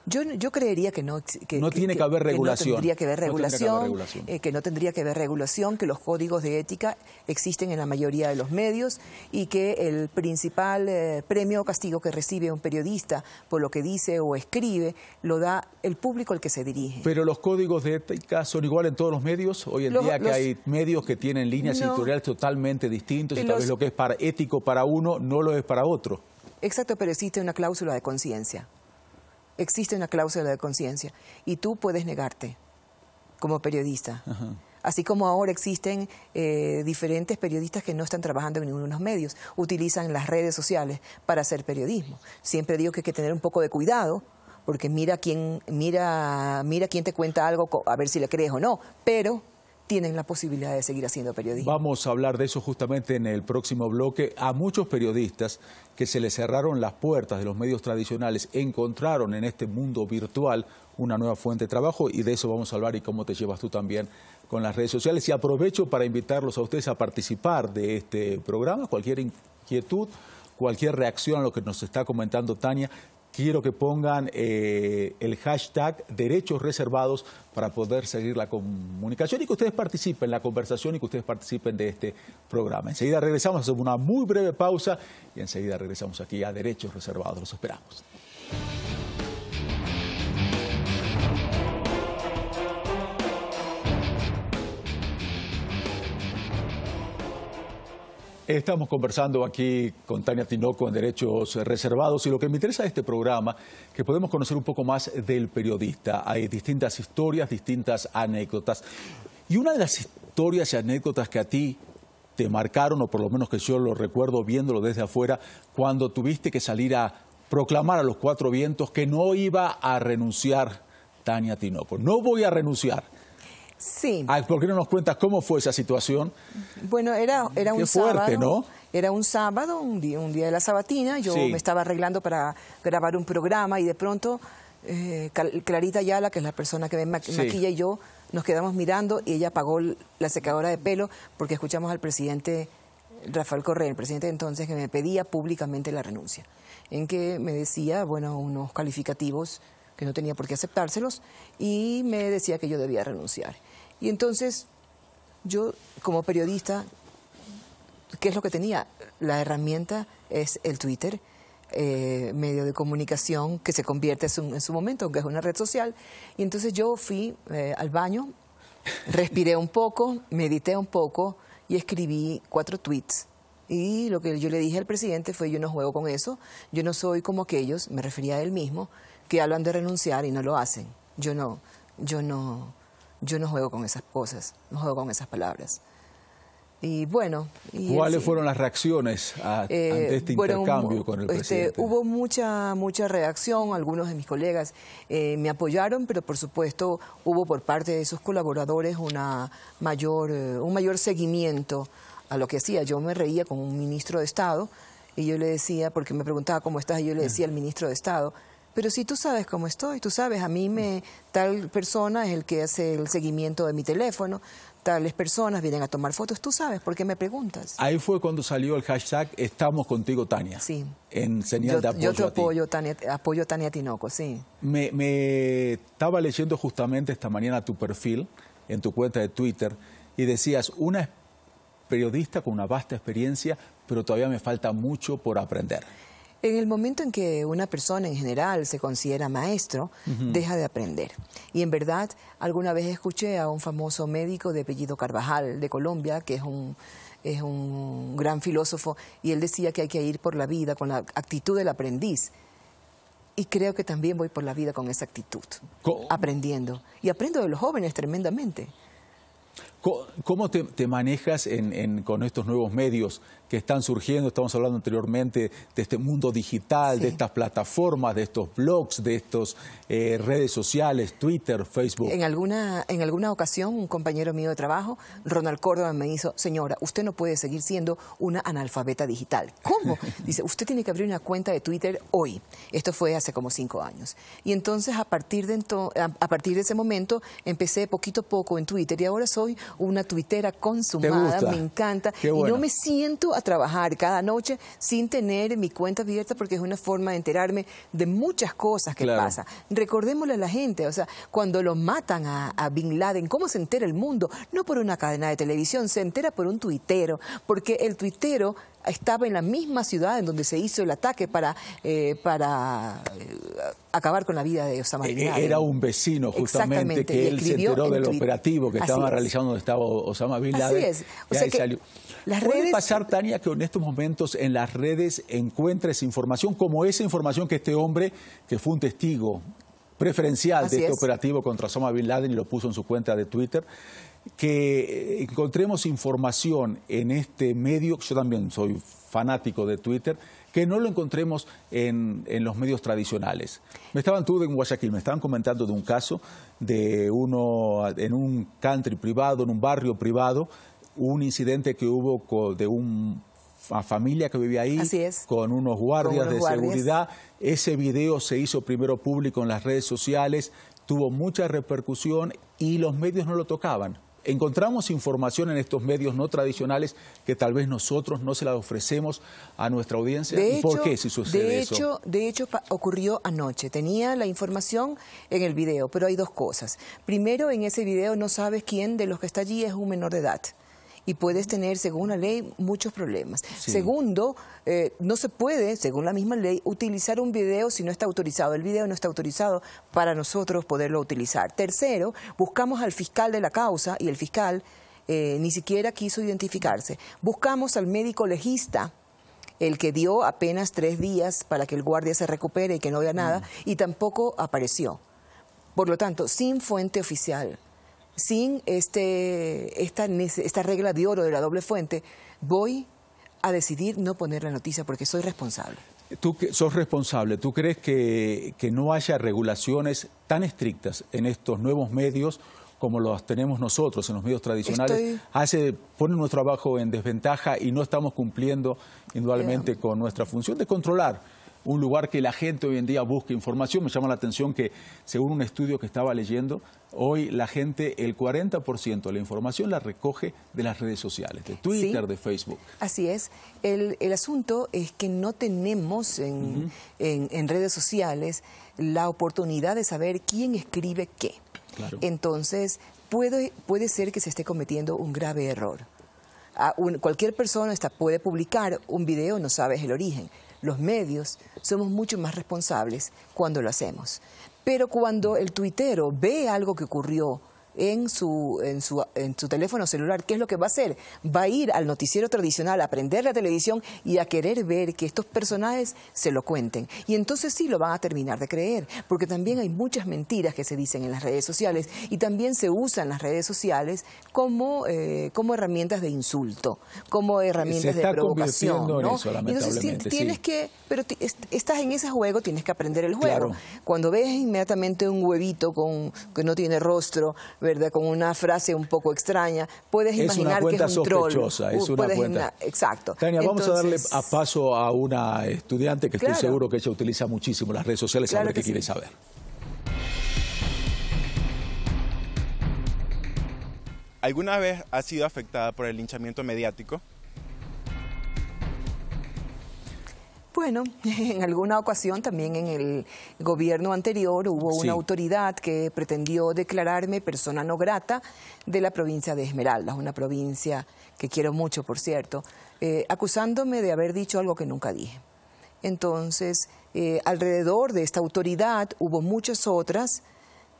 Speaker 3: Yo, yo creería que no.
Speaker 1: Que, no tiene que, haber regulación.
Speaker 3: Que no tendría que haber regulación, eh, que no tendría que haber regulación, que los códigos de ética existen en la mayoría de los medios y que el principal eh, premio o castigo que recibe un periodista por lo que dice o escribe lo da el público al que se dirige.
Speaker 1: Pero los códigos de ética son igual en todos los medios. Hoy en día que hay medios que tienen líneas editoriales totalmente distintas y tal vez lo que es para ético para uno no lo es para otro.
Speaker 3: Exacto, pero existe una cláusula de conciencia existe una cláusula de conciencia y tú puedes negarte como periodista. Así como ahora existen eh, diferentes periodistas que no están trabajando en ninguno de los medios, utilizan las redes sociales para hacer periodismo. Siempre digo que hay que tener un poco de cuidado, porque mira quién, mira, mira quién te cuenta algo, a ver si le crees o no, pero tienen la posibilidad de seguir haciendo periodismo.
Speaker 1: Vamos a hablar de eso justamente en el próximo bloque. A muchos periodistas que se les cerraron las puertas de los medios tradicionales encontraron en este mundo virtual una nueva fuente de trabajo y de eso vamos a hablar y cómo te llevas tú también con las redes sociales. Y aprovecho para invitarlos a ustedes a participar de este programa, cualquier inquietud, cualquier reacción a lo que nos está comentando Tania, quiero que pongan eh, el hashtag derechos reservados para poder seguir la comunicación y que ustedes participen en la conversación y que ustedes participen de este programa. Enseguida regresamos, hacemos una muy breve pausa y enseguida regresamos aquí a derechos reservados. Los esperamos. Estamos conversando aquí con Tania Tinoco en Derechos Reservados y lo que me interesa de este programa que podemos conocer un poco más del periodista. Hay distintas historias, distintas anécdotas. Y una de las historias y anécdotas que a ti te marcaron, o por lo menos que yo lo recuerdo viéndolo desde afuera, cuando tuviste que salir a proclamar a los cuatro vientos que no iba a renunciar Tania Tinoco. No voy a renunciar.
Speaker 3: Sí.
Speaker 1: ¿Por qué no nos cuentas cómo fue esa situación?
Speaker 3: Bueno, era, era un fuerte, sábado.
Speaker 1: ¿no?
Speaker 3: Era un sábado, un día, un día de la sabatina. Yo me estaba arreglando para grabar un programa y de pronto eh, Clarita Ayala, que es la persona que me maquilla, y yo nos quedamos mirando y ella apagó la secadora de pelo porque escuchamos al presidente Rafael Correa, el presidente de entonces, que me pedía públicamente la renuncia. En que me decía, bueno, unos calificativos que no tenía por qué aceptárselos y me decía que yo debía renunciar. Y entonces yo como periodista, ¿qué es lo que tenía? La herramienta es el Twitter, eh, medio de comunicación que se convierte en su, momento, aunque es una red social. Y entonces yo fui eh, al baño, respiré un poco, medité un poco y escribí cuatro tweets. Y lo que yo le dije al presidente fue, yo no juego con eso, yo no soy como aquellos, me refería a él mismo, que hablan de renunciar y no lo hacen. Yo no, yo no, yo no juego con esas cosas, no juego con esas palabras. Y bueno.
Speaker 1: ¿Cuáles fueron las reacciones ante eh, este intercambio con el este, presidente?
Speaker 3: Hubo mucha, mucha reacción, algunos de mis colegas eh, me apoyaron, pero por supuesto hubo por parte de esos colaboradores una mayor, eh, un mayor seguimiento a lo que hacía. Yo me reía con un ministro de Estado y yo le decía, porque me preguntaba cómo estás, y yo le decía al ministro de Estado, pero si tú sabes cómo estoy, tú sabes, a mí me tal persona es el que hace el seguimiento de mi teléfono, tales personas vienen a tomar fotos. Tú sabes, ¿por qué me preguntas?
Speaker 1: Ahí fue cuando salió el hashtag Estamos contigo, Tania.
Speaker 3: Sí.
Speaker 1: En señal
Speaker 3: yo,
Speaker 1: de apoyo.
Speaker 3: Yo te
Speaker 1: a ti.
Speaker 3: apoyo, Tania, apoyo Tania Tinoco, sí.
Speaker 1: Me, me estaba leyendo justamente esta mañana tu perfil en tu cuenta de Twitter y decías, una periodista con una vasta experiencia, pero todavía me falta mucho por aprender.
Speaker 3: En el momento en que una persona en general se considera maestro, deja de aprender. Y en verdad, alguna vez escuché a un famoso médico de apellido Carvajal de Colombia, que es un, es un gran filósofo, y él decía que hay que ir por la vida con la actitud del aprendiz. Y creo que también voy por la vida con esa actitud, aprendiendo. Y aprendo de los jóvenes tremendamente.
Speaker 1: ¿Cómo te, te manejas en- en- con estos nuevos medios que están surgiendo? Estamos hablando anteriormente de este mundo digital, de estas plataformas, de estos blogs, de estas redes sociales, Twitter, Facebook.
Speaker 3: En alguna, en alguna ocasión, un compañero mío de trabajo, Ronald Córdoba, me hizo, señora, usted no puede seguir siendo una analfabeta digital. ¿Cómo? Dice, usted tiene que abrir una cuenta de Twitter hoy. Esto fue hace como cinco años. Y entonces, a partir de, ento- a, partir de ese momento, empecé poquito a poco en Twitter y ahora soy una tuitera consumada, me encanta.
Speaker 1: Qué
Speaker 3: Y
Speaker 1: bueno.
Speaker 3: no me siento a trabajar cada noche sin tener mi cuenta abierta porque es una forma de enterarme de muchas cosas que
Speaker 1: Claro.
Speaker 3: pasan. Recordémosle a la gente, o sea, cuando lo matan a, a Bin Laden, ¿cómo se entera el mundo? No por una cadena de televisión, se entera por un tuitero, porque el tuitero estaba en la misma ciudad en donde se hizo el ataque para, eh, para eh, acabar con la vida de Osama Bin
Speaker 1: Eh,
Speaker 3: Laden.
Speaker 1: Era un vecino justamente que él se enteró
Speaker 3: en
Speaker 1: del
Speaker 3: Twitter.
Speaker 1: operativo que
Speaker 3: Así
Speaker 1: estaban
Speaker 3: es.
Speaker 1: realizando donde estaba Osama Bin
Speaker 3: Así
Speaker 1: Laden.
Speaker 3: es. O sea que
Speaker 1: salió.
Speaker 3: las
Speaker 1: ¿Puede
Speaker 3: redes-
Speaker 1: pasar, Tania, que en estos momentos en las redes encuentres información como esa información que este hombre, que fue un testigo preferencial
Speaker 3: Así
Speaker 1: de este
Speaker 3: es.
Speaker 1: operativo contra Osama Bin Laden y lo puso en su cuenta de Twitter, que encontremos información en este medio, yo también soy fanático de Twitter, que no lo encontremos en, en los medios tradicionales. Me estaban tú en Guayaquil, me estaban comentando de un caso de uno en un country privado, en un barrio privado, un incidente que hubo de un- una familia que vivía ahí
Speaker 3: Así es.
Speaker 1: con unos guardias
Speaker 3: unos
Speaker 1: de
Speaker 3: guardias.
Speaker 1: seguridad. Ese video se hizo primero público en las redes sociales, tuvo mucha repercusión y los medios no lo tocaban. Encontramos información en estos medios no tradicionales que tal vez nosotros no se la ofrecemos a nuestra audiencia.
Speaker 3: De
Speaker 1: ¿Y
Speaker 3: hecho,
Speaker 1: por qué si sucede
Speaker 3: de
Speaker 1: eso?
Speaker 3: hecho, de hecho ocurrió anoche. Tenía la información en el video, pero hay dos cosas. Primero, en ese video no sabes quién de los que está allí es un menor de edad. Y puedes tener, según la ley, muchos problemas.
Speaker 1: Sí.
Speaker 3: Segundo, eh, no se puede, según la misma ley, utilizar un video si no está autorizado. El video no está autorizado para nosotros poderlo utilizar. Tercero, buscamos al fiscal de la causa y el fiscal eh, ni siquiera quiso identificarse. Buscamos al médico legista el que dio apenas tres días para que el guardia se recupere y que no vea nada, y tampoco apareció. Por lo tanto, sin fuente oficial, sin este, esta, esta regla de oro de la doble fuente, voy a decidir no poner la noticia porque soy responsable.
Speaker 1: Tú que sos responsable, ¿tú crees que, que no haya regulaciones tan estrictas en estos nuevos medios como los tenemos nosotros en los medios tradicionales?
Speaker 3: Estoy-
Speaker 1: Hace, pone nuestro trabajo en desventaja y no estamos cumpliendo indudablemente con nuestra función de controlar un lugar que la gente hoy en día busca información. Me llama la atención que, según un estudio que estaba leyendo, hoy la gente, el 40% de la información la recoge de las redes sociales, de Twitter,
Speaker 3: Sí.
Speaker 1: de Facebook.
Speaker 3: Así es. El, el asunto es que no tenemos en, en- en redes sociales la oportunidad de saber quién escribe qué.
Speaker 1: Claro.
Speaker 3: Entonces, puede, puede ser que se esté cometiendo un grave error. A un- cualquier persona está, puede publicar un video, no sabes el origen. Los medios somos mucho más responsables cuando lo hacemos. Pero cuando el tuitero ve algo que ocurrió en su, en, su, en su teléfono celular, ¿qué es lo que va a hacer? Va a ir al noticiero tradicional, a prender la televisión y a querer ver que estos personajes se lo cuenten. Y entonces sí lo van a terminar de creer, porque también hay muchas mentiras que se dicen en las redes sociales y también se usan las redes sociales como, eh, como herramientas de insulto, como herramientas de provocación.
Speaker 1: en
Speaker 3: ¿no?
Speaker 1: eso,
Speaker 3: entonces tienes
Speaker 1: sí.
Speaker 3: que, pero estás en ese juego, tienes que aprender el juego.
Speaker 1: Claro.
Speaker 3: Cuando ves inmediatamente un huevito con, que no tiene rostro, ¿verdad? Con una frase un poco extraña, puedes
Speaker 1: Es
Speaker 3: imaginar que es un troll.
Speaker 1: sospechosa, es
Speaker 3: Uh,
Speaker 1: una
Speaker 3: puedes
Speaker 1: cuenta.
Speaker 3: Exacto.
Speaker 1: Tania, vamos a darle
Speaker 3: Entonces,
Speaker 1: a paso a una estudiante que
Speaker 3: Claro.
Speaker 1: estoy seguro que ella utiliza muchísimo las redes sociales, a
Speaker 3: Claro
Speaker 1: ver qué
Speaker 3: que
Speaker 1: quiere
Speaker 3: sí.
Speaker 1: saber.
Speaker 6: ¿Alguna vez ha sido afectada por el linchamiento mediático?
Speaker 3: Bueno, en alguna ocasión también en el gobierno anterior hubo una autoridad que pretendió declararme persona no grata de la provincia de Esmeraldas, una provincia que quiero mucho, por cierto, eh, acusándome de haber dicho algo que nunca dije. Entonces, eh, alrededor de esta autoridad hubo muchas otras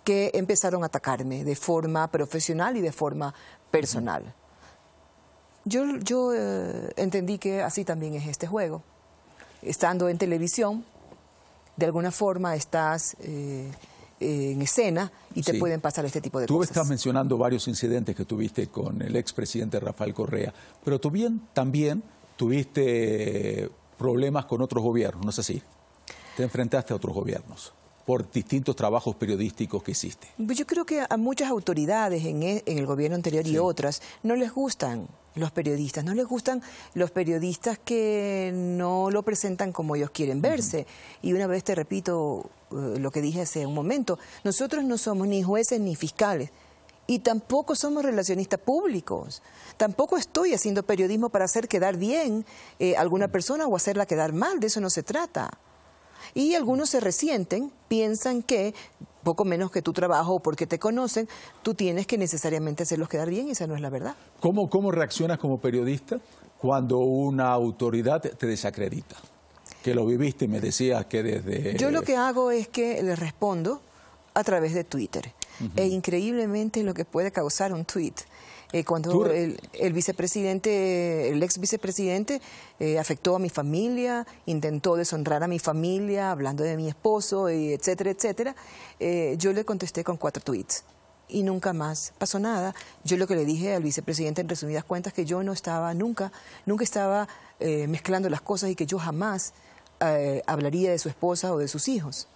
Speaker 3: que empezaron a atacarme de forma profesional y de forma personal. Yo, yo eh, entendí que así también es este juego estando en televisión, de alguna forma estás eh, en escena y te pueden pasar este tipo de
Speaker 1: cosas.
Speaker 3: Tú
Speaker 1: estás mencionando varios incidentes que tuviste con el expresidente Rafael Correa, pero tú bien, también tuviste problemas con otros gobiernos, ¿no es así? Te enfrentaste a otros gobiernos por distintos trabajos periodísticos que hiciste.
Speaker 3: Pues yo creo que a muchas autoridades en e, el, gobierno anterior y otras no les gustan los periodistas, no les gustan los periodistas que no lo presentan como ellos quieren verse. Y una vez te repito eh, lo que dije hace un momento, nosotros no somos ni jueces ni fiscales. Y tampoco somos relacionistas públicos. Tampoco estoy haciendo periodismo para hacer quedar bien eh, a alguna persona o hacerla quedar mal. De eso no se trata. Y algunos se resienten, piensan que poco menos que tu trabajo o porque te conocen, tú tienes que necesariamente hacerlos quedar bien y esa no es la verdad.
Speaker 1: ¿Cómo, cómo reaccionas como periodista cuando una autoridad te desacredita? Que lo viviste, me decías que desde...
Speaker 3: Yo lo que hago es que le respondo a través de Twitter. E increíblemente lo que puede causar un tweet eh, cuando el, vicepresidente, el ex vicepresidente eh, afectó a mi familia, intentó deshonrar a mi familia, hablando de mi esposo, etcétera, etcétera, eh, yo le contesté con cuatro tweets y nunca más pasó nada. Yo lo que le dije al vicepresidente en resumidas cuentas que yo no estaba nunca, nunca estaba mezclando las cosas y que yo jamás hablaría de su esposa o de sus hijos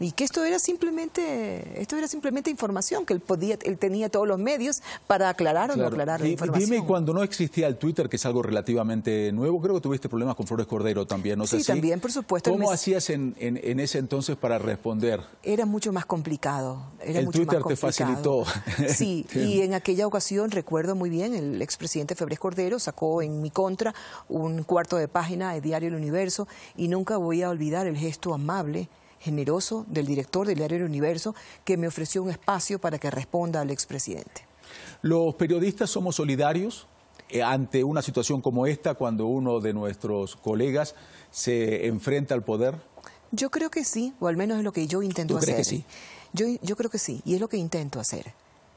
Speaker 3: y que esto era simplemente esto era simplemente información que él podía él tenía todos los medios para aclarar o no aclarar la información.
Speaker 1: Dime cuando no existía el Twitter que es algo relativamente nuevo, creo que tuviste problemas con Flores Cordero también, ¿no sé
Speaker 3: Sí, también, por supuesto.
Speaker 1: ¿Cómo hacías en, en, ese entonces para responder?
Speaker 3: Era mucho más complicado. Era
Speaker 1: el
Speaker 3: mucho
Speaker 1: Twitter
Speaker 3: más
Speaker 1: te facilitó.
Speaker 3: Sí, y en aquella ocasión recuerdo muy bien el expresidente Febres Cordero sacó en mi contra un cuarto de página de Diario El Universo y nunca voy a olvidar el gesto amable generoso del director del diario El Universo que me ofreció un espacio para que responda al expresidente.
Speaker 1: ¿Los periodistas somos solidarios eh, ante una situación como esta cuando uno de nuestros colegas se enfrenta al poder?
Speaker 3: Yo creo que sí, o al menos es lo que yo intento
Speaker 1: ¿Tú
Speaker 3: hacer.
Speaker 1: Crees que sí?
Speaker 3: Yo, yo creo que sí, y es lo que intento hacer.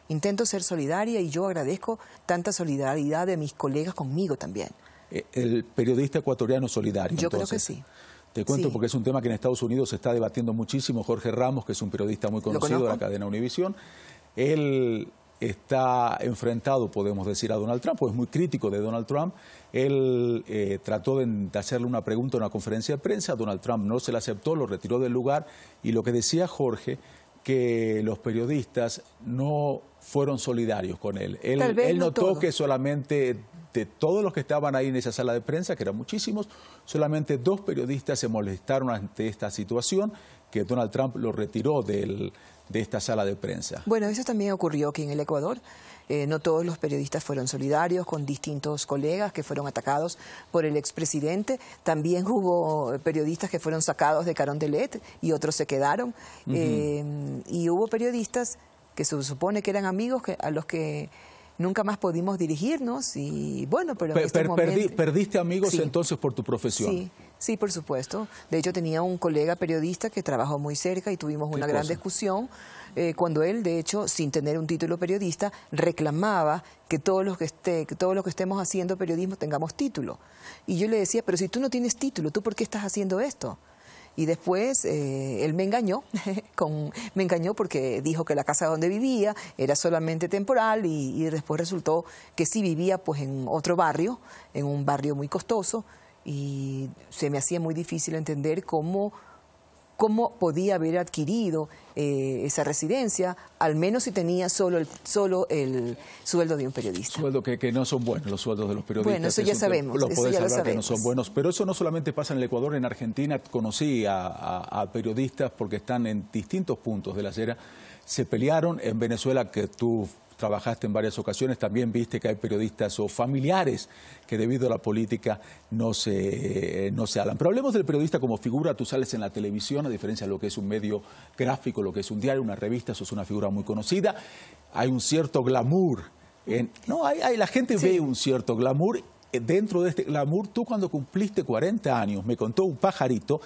Speaker 3: Intento ser solidaria y yo agradezco tanta solidaridad de mis colegas conmigo también.
Speaker 1: Eh, el periodista ecuatoriano solidario.
Speaker 3: Yo creo que sí.
Speaker 1: Te cuento porque es un tema que en Estados Unidos se está debatiendo muchísimo. Jorge Ramos, que es un periodista muy conocido de la cadena Univisión, él está enfrentado, podemos decir, a Donald Trump, pues es muy crítico de Donald Trump. Él eh, trató de, hacerle una pregunta en una conferencia de prensa, Donald Trump no se la aceptó, lo retiró del lugar y lo que decía Jorge, que los periodistas no fueron solidarios con él. Él, él notó que solamente de todos los que estaban ahí en esa sala de prensa, que eran muchísimos, solamente dos periodistas se molestaron ante esta situación, que Donald Trump lo retiró de esta sala de prensa.
Speaker 3: Bueno, eso también ocurrió aquí en el Ecuador. Eh, no todos los periodistas fueron solidarios con distintos colegas que fueron atacados por el expresidente. También hubo periodistas que fueron sacados de Carondelet y otros se quedaron. Eh, y hubo periodistas que se supone que eran amigos que, a los que nunca más pudimos dirigirnos y bueno, pero en este
Speaker 1: ¿Perdiste amigos entonces por tu profesión?
Speaker 3: Sí, sí, por supuesto. De hecho tenía un colega periodista que trabajó muy cerca y tuvimos una gran discusión eh, cuando él, de hecho, sin tener un título periodista, reclamaba que todos los que, esté, que todos los que estemos haciendo periodismo tengamos título. Y yo le decía, pero si tú no tienes título, ¿tú por qué estás haciendo esto? Y después eh, él me engañó, me engañó porque dijo que la casa donde vivía era solamente temporal y, y, después resultó que sí vivía pues en otro barrio, en un barrio muy costoso. Y se me hacía muy difícil entender cómo cómo podía haber adquirido eh, esa residencia, al menos si tenía solo el, solo el sueldo de un periodista.
Speaker 1: Sueldo que, que no son buenos los sueldos de los periodistas.
Speaker 3: Bueno, eso ya sabemos.
Speaker 1: Lo
Speaker 3: podés
Speaker 1: hablar que no son buenos, pero eso no solamente pasa en el Ecuador, en Argentina conocí a, periodistas porque están en distintos puntos de la acera se pelearon en Venezuela, que tú trabajaste en varias ocasiones, también viste que hay periodistas o familiares que debido a la política no se, no se hablan. Pero hablemos del periodista como figura, tú sales en la televisión, a diferencia de lo que es un medio gráfico, lo que es un diario, una revista, sos una figura muy conocida, hay un cierto glamour. no, hay, la gente ve un cierto glamour eh, dentro de este glamour, tú cuando cumpliste 40 años, me contó un pajarito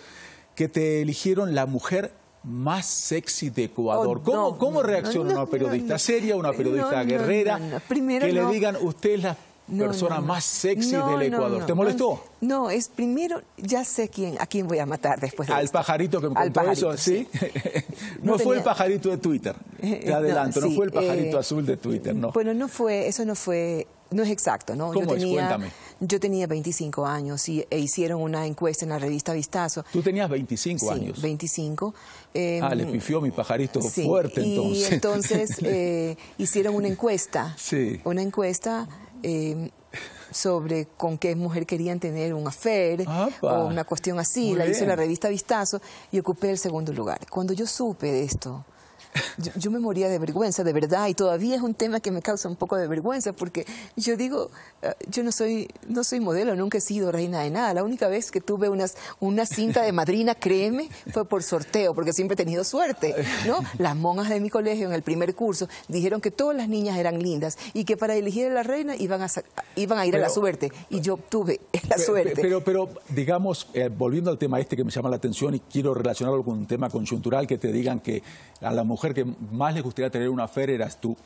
Speaker 1: que te eligieron la mujer más sexy de Ecuador. Oh, ¿Cómo, ¿cómo reacciona una periodista seria, una periodista guerrera, que le digan usted es la persona más sexy del Ecuador? ¿Te molestó?
Speaker 3: No, es primero, ya sé quién, a quién voy a matar después de
Speaker 1: Al pajarito que me contó eso, ¿sí? no, fue el pajarito de Twitter, te adelanto, no, fue el pajarito eh, azul de Twitter, ¿no?
Speaker 3: Bueno, no fue, eso no fue no es exacto, ¿no?
Speaker 1: ¿Cómo yo tenía, es? Cuéntame.
Speaker 3: Yo tenía 25 años y, e hicieron una encuesta en la revista Vistazo.
Speaker 1: ¿Tú tenías 25
Speaker 3: sí,
Speaker 1: años?
Speaker 3: 25.
Speaker 1: ah, le pifió mi pajarito fuerte entonces.
Speaker 3: Y entonces eh, hicieron una encuesta. Sí. Una encuesta eh, sobre con qué mujer querían tener un affair o una cuestión así. la hizo la revista Vistazo y ocupé el segundo lugar. Cuando yo supe de esto, yo, me moría de vergüenza, de verdad, y todavía es un tema que me causa un poco de vergüenza, porque yo digo, eh, yo no soy, no soy modelo, nunca he sido reina de nada. La única vez que tuve unas, una cinta de madrina, créeme, fue por sorteo, porque siempre he tenido suerte, ¿no? Las monjas de mi colegio en el primer curso dijeron que todas las niñas eran lindas y que para elegir a la reina iban a, iban a ir a la suerte, y yo tuve la suerte.
Speaker 1: Pero, pero digamos, eh, volviendo al tema este que me llama la atención y quiero relacionarlo con un tema conjuntural, que te digan que a la mujer que más le gustaría tener una fer eras tú.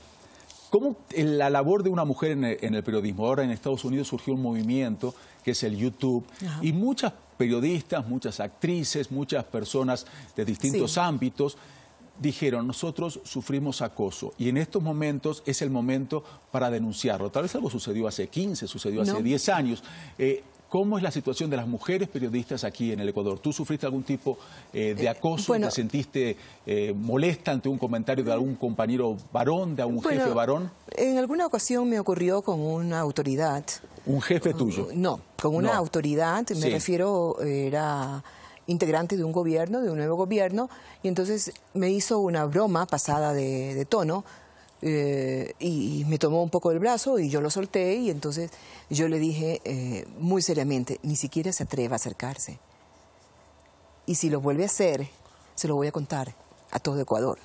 Speaker 1: ¿Cómo la labor de una mujer en el, periodismo? Ahora en Estados Unidos surgió un movimiento que es el YouTube y muchas periodistas, muchas actrices, muchas personas de distintos ámbitos dijeron, nosotros sufrimos acoso y en estos momentos es el momento para denunciarlo. Tal vez algo sucedió hace 15, sucedió hace 10 años. Eh, ¿Cómo es la situación de las mujeres periodistas aquí en el Ecuador? ¿Tú sufriste algún tipo eh, de eh, acoso? ¿Te sentiste eh, molesta ante un comentario de algún compañero varón, de algún jefe varón?
Speaker 3: En alguna ocasión me ocurrió con una autoridad.
Speaker 1: ¿Un jefe tuyo?
Speaker 3: No, con una autoridad, me refiero, era integrante de un gobierno, de un nuevo gobierno, y entonces me hizo una broma pasada de tono eh, y me tomó un poco del brazo y yo lo solté y entonces yo le dije eh, muy seriamente, ni siquiera se atreva a acercarse. Y si lo vuelve a hacer, se lo voy a contar a todo Ecuador.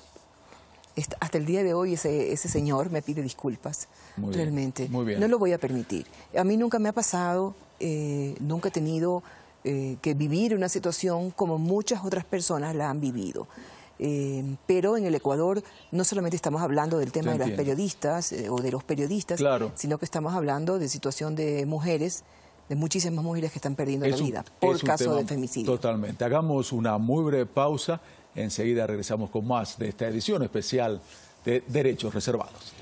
Speaker 3: Hasta el día de hoy ese, ese señor me pide disculpas, realmente. No lo voy a permitir. A mí nunca me ha pasado, eh, nunca he tenido que vivir una situación como muchas otras personas la han vivido. Eh, pero en el Ecuador no solamente estamos hablando del tema de las periodistas eh, o de los periodistas, sino que estamos hablando de situación de mujeres, de muchísimas mujeres que están perdiendo la vida por caso de femicidio.
Speaker 1: Totalmente. Hagamos una muy breve pausa. Enseguida regresamos con más de esta edición especial de Derechos Reservados.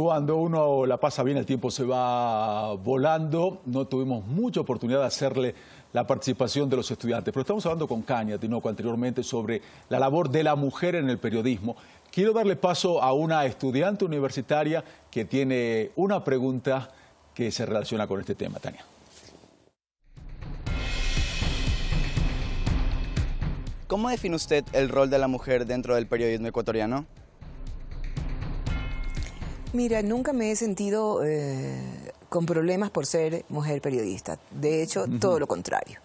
Speaker 1: Cuando uno la pasa bien, el tiempo se va volando. No tuvimos mucha oportunidad de hacerle la participación de los estudiantes, pero estamos hablando con Caña, Tinoco, anteriormente sobre la labor de la mujer en el periodismo. Quiero darle paso a una estudiante universitaria que tiene una pregunta que se relaciona con este tema, Tania.
Speaker 7: ¿Cómo define usted el rol de la mujer dentro del periodismo ecuatoriano?
Speaker 3: Mira, nunca me he sentido eh, con problemas por ser mujer periodista. De hecho, todo lo contrario.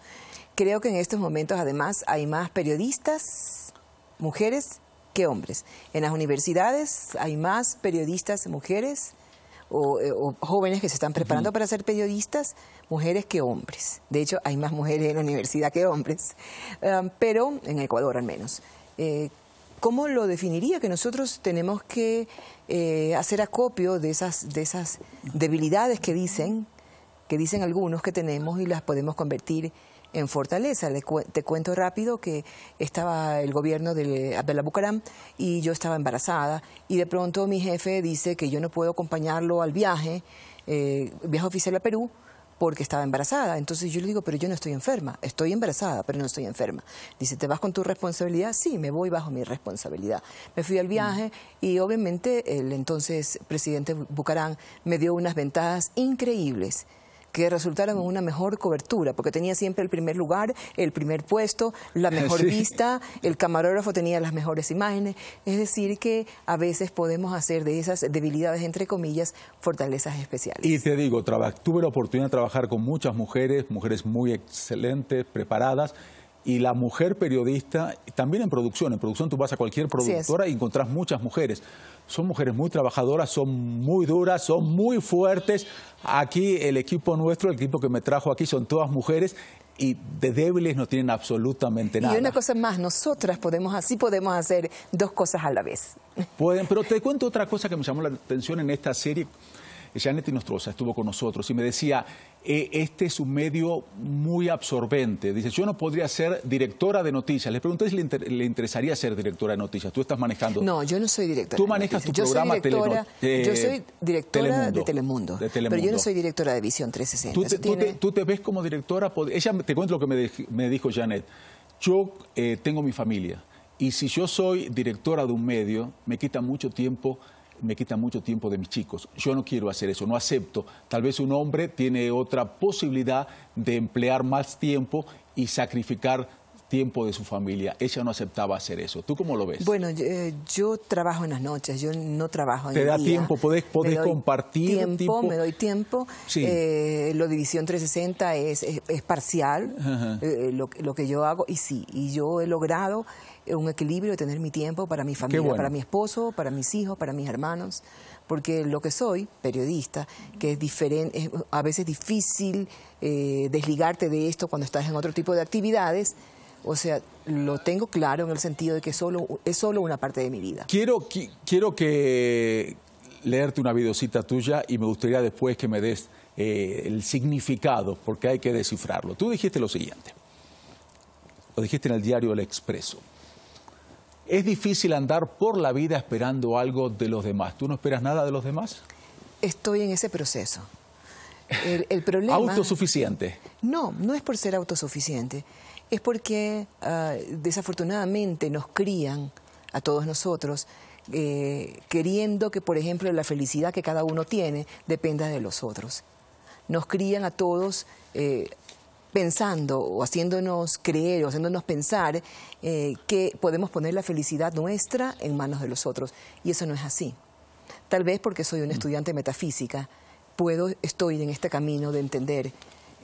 Speaker 3: Creo que en estos momentos, además, hay más periodistas, mujeres, que hombres. En las universidades hay más periodistas mujeres o, eh, jóvenes que se están preparando para ser periodistas, mujeres que hombres. De hecho, hay más mujeres en la universidad que hombres, um, pero en Ecuador al menos. Eh, ¿Cómo lo definiría? Que nosotros tenemos que eh, hacer acopio de esas, de esas debilidades que dicen, que dicen algunos que tenemos y las podemos convertir en fortaleza. te cuento rápido que estaba el gobierno de Abdalá Bucaram y yo estaba embarazada y de pronto mi jefe dice que yo no puedo acompañarlo al viaje, eh, viaje oficial a Perú, porque estaba embarazada. Entonces yo le digo, pero yo no estoy enferma, estoy embarazada, pero no estoy enferma. Dice, ¿te vas con tu responsabilidad? Sí, me voy bajo mi responsabilidad. Me fui al viaje y obviamente el entonces presidente Bucarán me dio unas ventajas increíbles que resultaron en una mejor cobertura, porque tenía siempre el primer lugar, el primer puesto, la mejor
Speaker 1: Sí.
Speaker 3: vista, el camarógrafo tenía las mejores imágenes. Es decir, que a veces podemos hacer de esas debilidades, entre comillas, fortalezas especiales.
Speaker 1: Y te digo, tuve la oportunidad de trabajar con muchas mujeres, mujeres muy excelentes, preparadas, y la mujer periodista, también en producción, en producción tú vas a cualquier productora y encontrás muchas mujeres. Son mujeres muy trabajadoras, son muy duras, son muy fuertes. Aquí el equipo nuestro, el equipo que me trajo aquí, son todas mujeres y de débiles no tienen absolutamente nada.
Speaker 3: Y una cosa más, nosotras podemos, así podemos hacer dos cosas a la vez.
Speaker 1: Pueden, pero te cuento otra cosa que me llamó la atención en esta serie. Janet Nostroza estuvo con nosotros y me decía, eh, este es un medio muy absorbente. Dice, yo no podría ser directora de noticias. Le pregunté si le, inter- le interesaría ser directora de noticias. Tú estás manejando...
Speaker 3: No, yo no soy directora.
Speaker 1: Tú
Speaker 3: de
Speaker 1: manejas tu programa
Speaker 3: yo directora,
Speaker 1: Teleno- eh,
Speaker 3: Yo soy directora
Speaker 1: Telemundo.
Speaker 3: de Telemundo,
Speaker 1: De
Speaker 3: Pero yo
Speaker 1: Telemundo.
Speaker 3: no soy directora de Visión 360.
Speaker 1: ¿Tú te, tú te-
Speaker 3: tiene-
Speaker 1: tú te ves como directora? Ella, te cuento lo que me dijo Janet. Yo eh, tengo mi familia y si yo soy directora de un medio, me quita mucho tiempo me quita mucho tiempo de mis chicos. Yo no quiero hacer eso, no acepto. Tal vez un hombre tiene otra posibilidad de emplear más tiempo y sacrificar tiempo de su familia. Ella no aceptaba hacer eso. ¿Tú cómo lo ves?
Speaker 3: Bueno, yo, eh, yo trabajo en las noches, yo no trabajo en
Speaker 1: ¿Te
Speaker 3: el
Speaker 1: da
Speaker 3: día.
Speaker 1: tiempo? ¿Podés- podés compartir
Speaker 3: Tiempo, me doy tiempo.
Speaker 1: Sí.
Speaker 3: Eh, lo División 360 es, es, es parcial,
Speaker 1: Ajá.
Speaker 3: eh, lo, lo que yo hago, y sí, y yo he logrado un equilibrio de tener mi tiempo para mi familia,
Speaker 1: bueno.
Speaker 3: para mi esposo, para mis hijos, para mis hermanos, porque lo que soy, periodista, que es diferente, es a veces difícil eh, desligarte de esto cuando estás en otro tipo de actividades. O sea, lo tengo claro en el sentido de que solo, es solo una parte de mi vida.
Speaker 1: Quiero, qui- quiero que leerte una videocita tuya y me gustaría después que me des eh, el significado, porque hay que descifrarlo. Tú dijiste lo siguiente, lo dijiste en el diario El Expreso. Es difícil andar por la vida esperando algo de los demás. ¿Tú no esperas nada de los demás?
Speaker 3: Estoy en ese proceso. El, el problema...
Speaker 1: Autosuficiente.
Speaker 3: No, no es por ser autosuficiente. Es porque ah, desafortunadamente nos crían a todos nosotros eh, queriendo que, por ejemplo, la felicidad que cada uno tiene dependa de los otros. Nos crían a todos eh, pensando o haciéndonos creer o haciéndonos pensar eh, que podemos poner la felicidad nuestra en manos de los otros. Y eso no es así. Tal vez porque soy un estudiante de metafísica, puedo, estoy en este camino de entender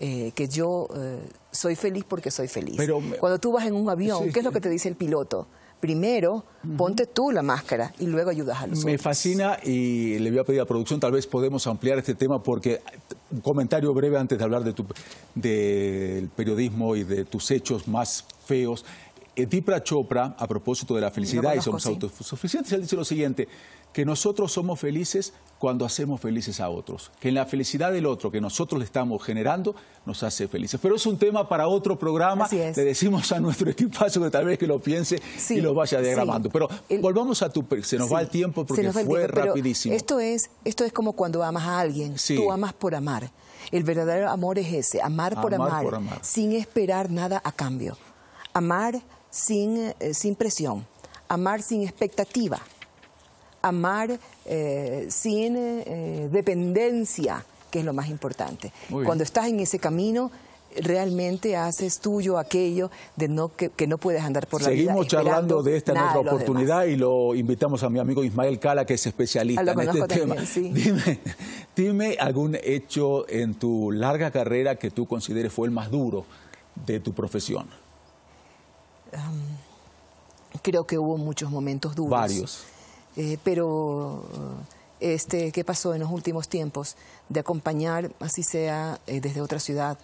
Speaker 3: eh, que yo eh, soy feliz porque soy feliz.
Speaker 1: Pero me-
Speaker 3: Cuando tú vas en un avión,
Speaker 1: Sí.
Speaker 3: ¿qué es lo que te dice el piloto? Primero, ponte tú la máscara y luego ayudas a los
Speaker 1: Me
Speaker 3: otros.
Speaker 1: fascina y le voy a pedir a producción, tal vez podemos ampliar este tema porque un comentario breve antes de hablar de tu, del periodismo y de tus hechos más feos. Eh, Dipra Chopra, a propósito de la felicidad y
Speaker 3: conozco,
Speaker 1: somos
Speaker 3: sí.
Speaker 1: autosuficientes, él dice lo siguiente, que nosotros somos felices cuando hacemos felices a otros, que en la felicidad del otro que nosotros le estamos generando nos hace felices. Pero es un tema para otro programa, le decimos a nuestro equipazo que tal vez que lo piense
Speaker 3: Sí,
Speaker 1: y lo vaya
Speaker 3: sí.
Speaker 1: diagramando. Pero
Speaker 3: El-
Speaker 1: volvamos a tu... Se nos va el tiempo porque fue
Speaker 3: tiempo,
Speaker 1: rapidísimo.
Speaker 3: Esto es, esto es como cuando amas a alguien. Tú amas por amar. El verdadero amor es ese, amar, por,
Speaker 1: Amar
Speaker 3: amar,
Speaker 1: por amar.
Speaker 3: sin esperar nada a cambio. Amar sin, eh, sin presión. Amar sin expectativa. Amar eh, sin eh, dependencia, que es lo más importante. Cuando estás en ese camino, realmente haces tuyo aquello de no, que, que no puedes andar por la vida
Speaker 1: Seguimos charlando de esta nuestra oportunidad y lo invitamos a mi amigo Ismael Cala, que es especialista
Speaker 3: Ah,
Speaker 1: en este tema.
Speaker 3: también, sí.
Speaker 1: Dime, dime algún hecho en tu larga carrera que tú consideres fue el más duro de tu profesión.
Speaker 3: Creo que hubo muchos momentos duros.
Speaker 1: Varios.
Speaker 3: Eh, pero este, ¿qué pasó en los últimos tiempos? De acompañar, así sea eh, desde otra ciudad,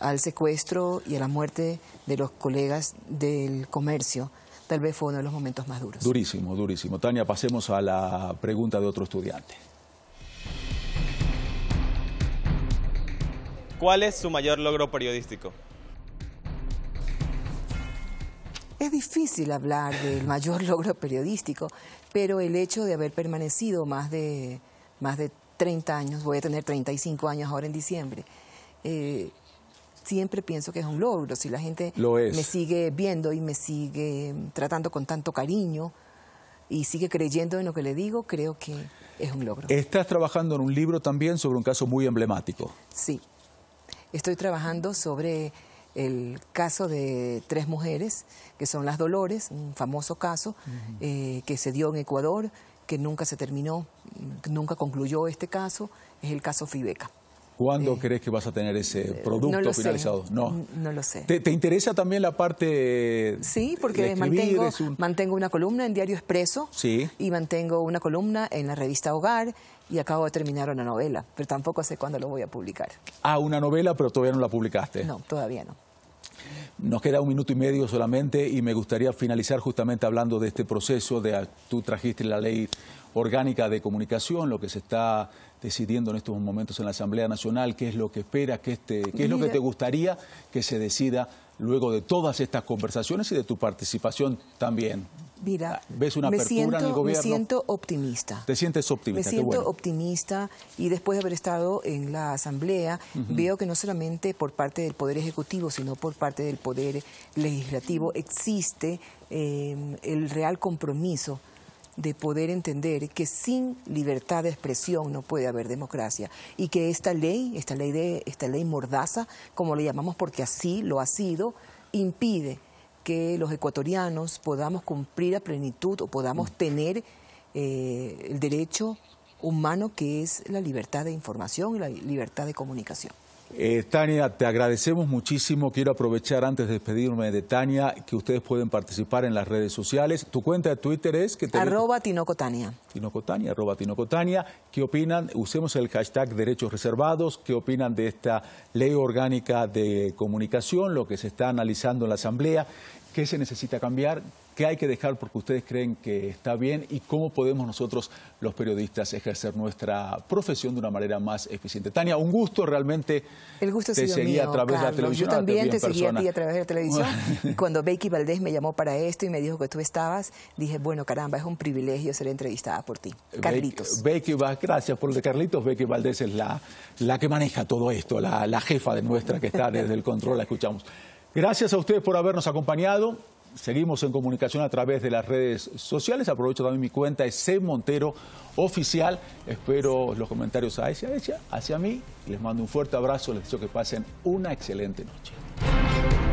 Speaker 3: al secuestro y a la muerte de los colegas del comercio, tal vez fue uno de los momentos más duros.
Speaker 1: Durísimo, durísimo. Tania, pasemos a la pregunta de otro estudiante.
Speaker 8: ¿Cuál es su mayor logro periodístico?
Speaker 3: Es difícil hablar del mayor logro periodístico, pero el hecho de haber permanecido más de, más de 30 años, voy a tener 35 años ahora en diciembre, eh, siempre pienso que es un logro. Si la gente
Speaker 1: Lo es.
Speaker 3: me sigue viendo y me sigue tratando con tanto cariño y sigue creyendo en lo que le digo, creo que es un logro.
Speaker 1: Estás trabajando en un libro también sobre un caso muy emblemático.
Speaker 3: Sí. Estoy trabajando sobre el caso de tres mujeres, que son las Dolores, un famoso caso eh, que se dio en Ecuador, que nunca se terminó, nunca concluyó este caso, es el caso Fibeca.
Speaker 1: ¿Cuándo eh, crees que vas a tener ese eh, producto finalizado?
Speaker 3: No. No lo sé.
Speaker 1: ¿Te, interesa también la parte
Speaker 3: Sí, porque mantengo, mantengo una columna en Diario Expreso
Speaker 1: sí.
Speaker 3: y mantengo una columna en la revista Hogar y acabo de terminar una novela, pero tampoco sé cuándo lo voy a publicar.
Speaker 1: Ah, una novela, pero todavía no la publicaste.
Speaker 3: No, todavía no.
Speaker 1: Nos queda un minuto y medio solamente y me gustaría finalizar justamente hablando de este proceso. De, tú trajiste la ley orgánica de comunicación, lo que se está decidiendo en estos momentos en la Asamblea Nacional, qué es lo que espera, qué, este, qué es lo que te gustaría que se decida luego de todas estas conversaciones y de tu participación también.
Speaker 3: Mira,
Speaker 1: ¿ves una en el gobierno?
Speaker 3: Me siento optimista.
Speaker 1: ¿Te sientes optimista?
Speaker 3: Me siento optimista y después de haber estado en la Asamblea, veo que no solamente por parte del Poder Ejecutivo, sino por parte del Poder Legislativo existe eh, el real compromiso de poder entender que sin libertad de expresión no puede haber democracia y que esta ley, esta ley de esta ley mordaza, como le llamamos porque así lo ha sido, impide que los ecuatorianos podamos cumplir a plenitud o podamos tener eh, el derecho humano que es la libertad de información y la libertad de comunicación.
Speaker 1: Eh, Tania, te agradecemos muchísimo. Quiero aprovechar antes de despedirme de Tania que ustedes pueden participar en las redes sociales. Tu cuenta de Twitter es que te
Speaker 3: arroba Tinocotania.
Speaker 1: Tinocotania, arroba Tinocotania. ¿Qué opinan? Usemos el hashtag derechos reservados. ¿Qué opinan de esta ley orgánica de comunicación? Lo que se está analizando en la Asamblea. ¿Qué se necesita cambiar? ¿Qué hay que dejar porque ustedes creen que está bien? ¿Y cómo podemos nosotros, los periodistas, ejercer nuestra profesión de una manera más eficiente? Tania, un gusto realmente.
Speaker 3: El gusto
Speaker 1: te seguía
Speaker 3: a
Speaker 1: través de la televisión.
Speaker 3: Yo también te seguía a ti a través de la televisión. Cuando Becky Valdés me llamó para esto y me dijo que tú estabas, dije, bueno, caramba, es un privilegio ser entrevistada por ti. Carlitos.
Speaker 1: Becky, gracias por lo de Carlitos. Becky Valdés es la, la que maneja todo esto, la, la jefa de nuestra que está desde el control, la escuchamos. Gracias a ustedes por habernos acompañado. Seguimos en comunicación a través de las redes sociales. Aprovecho también mi cuenta, es C Montero Oficial. Espero los comentarios hacia ella, hacia mí. Les mando un fuerte abrazo. Les deseo que pasen una excelente noche.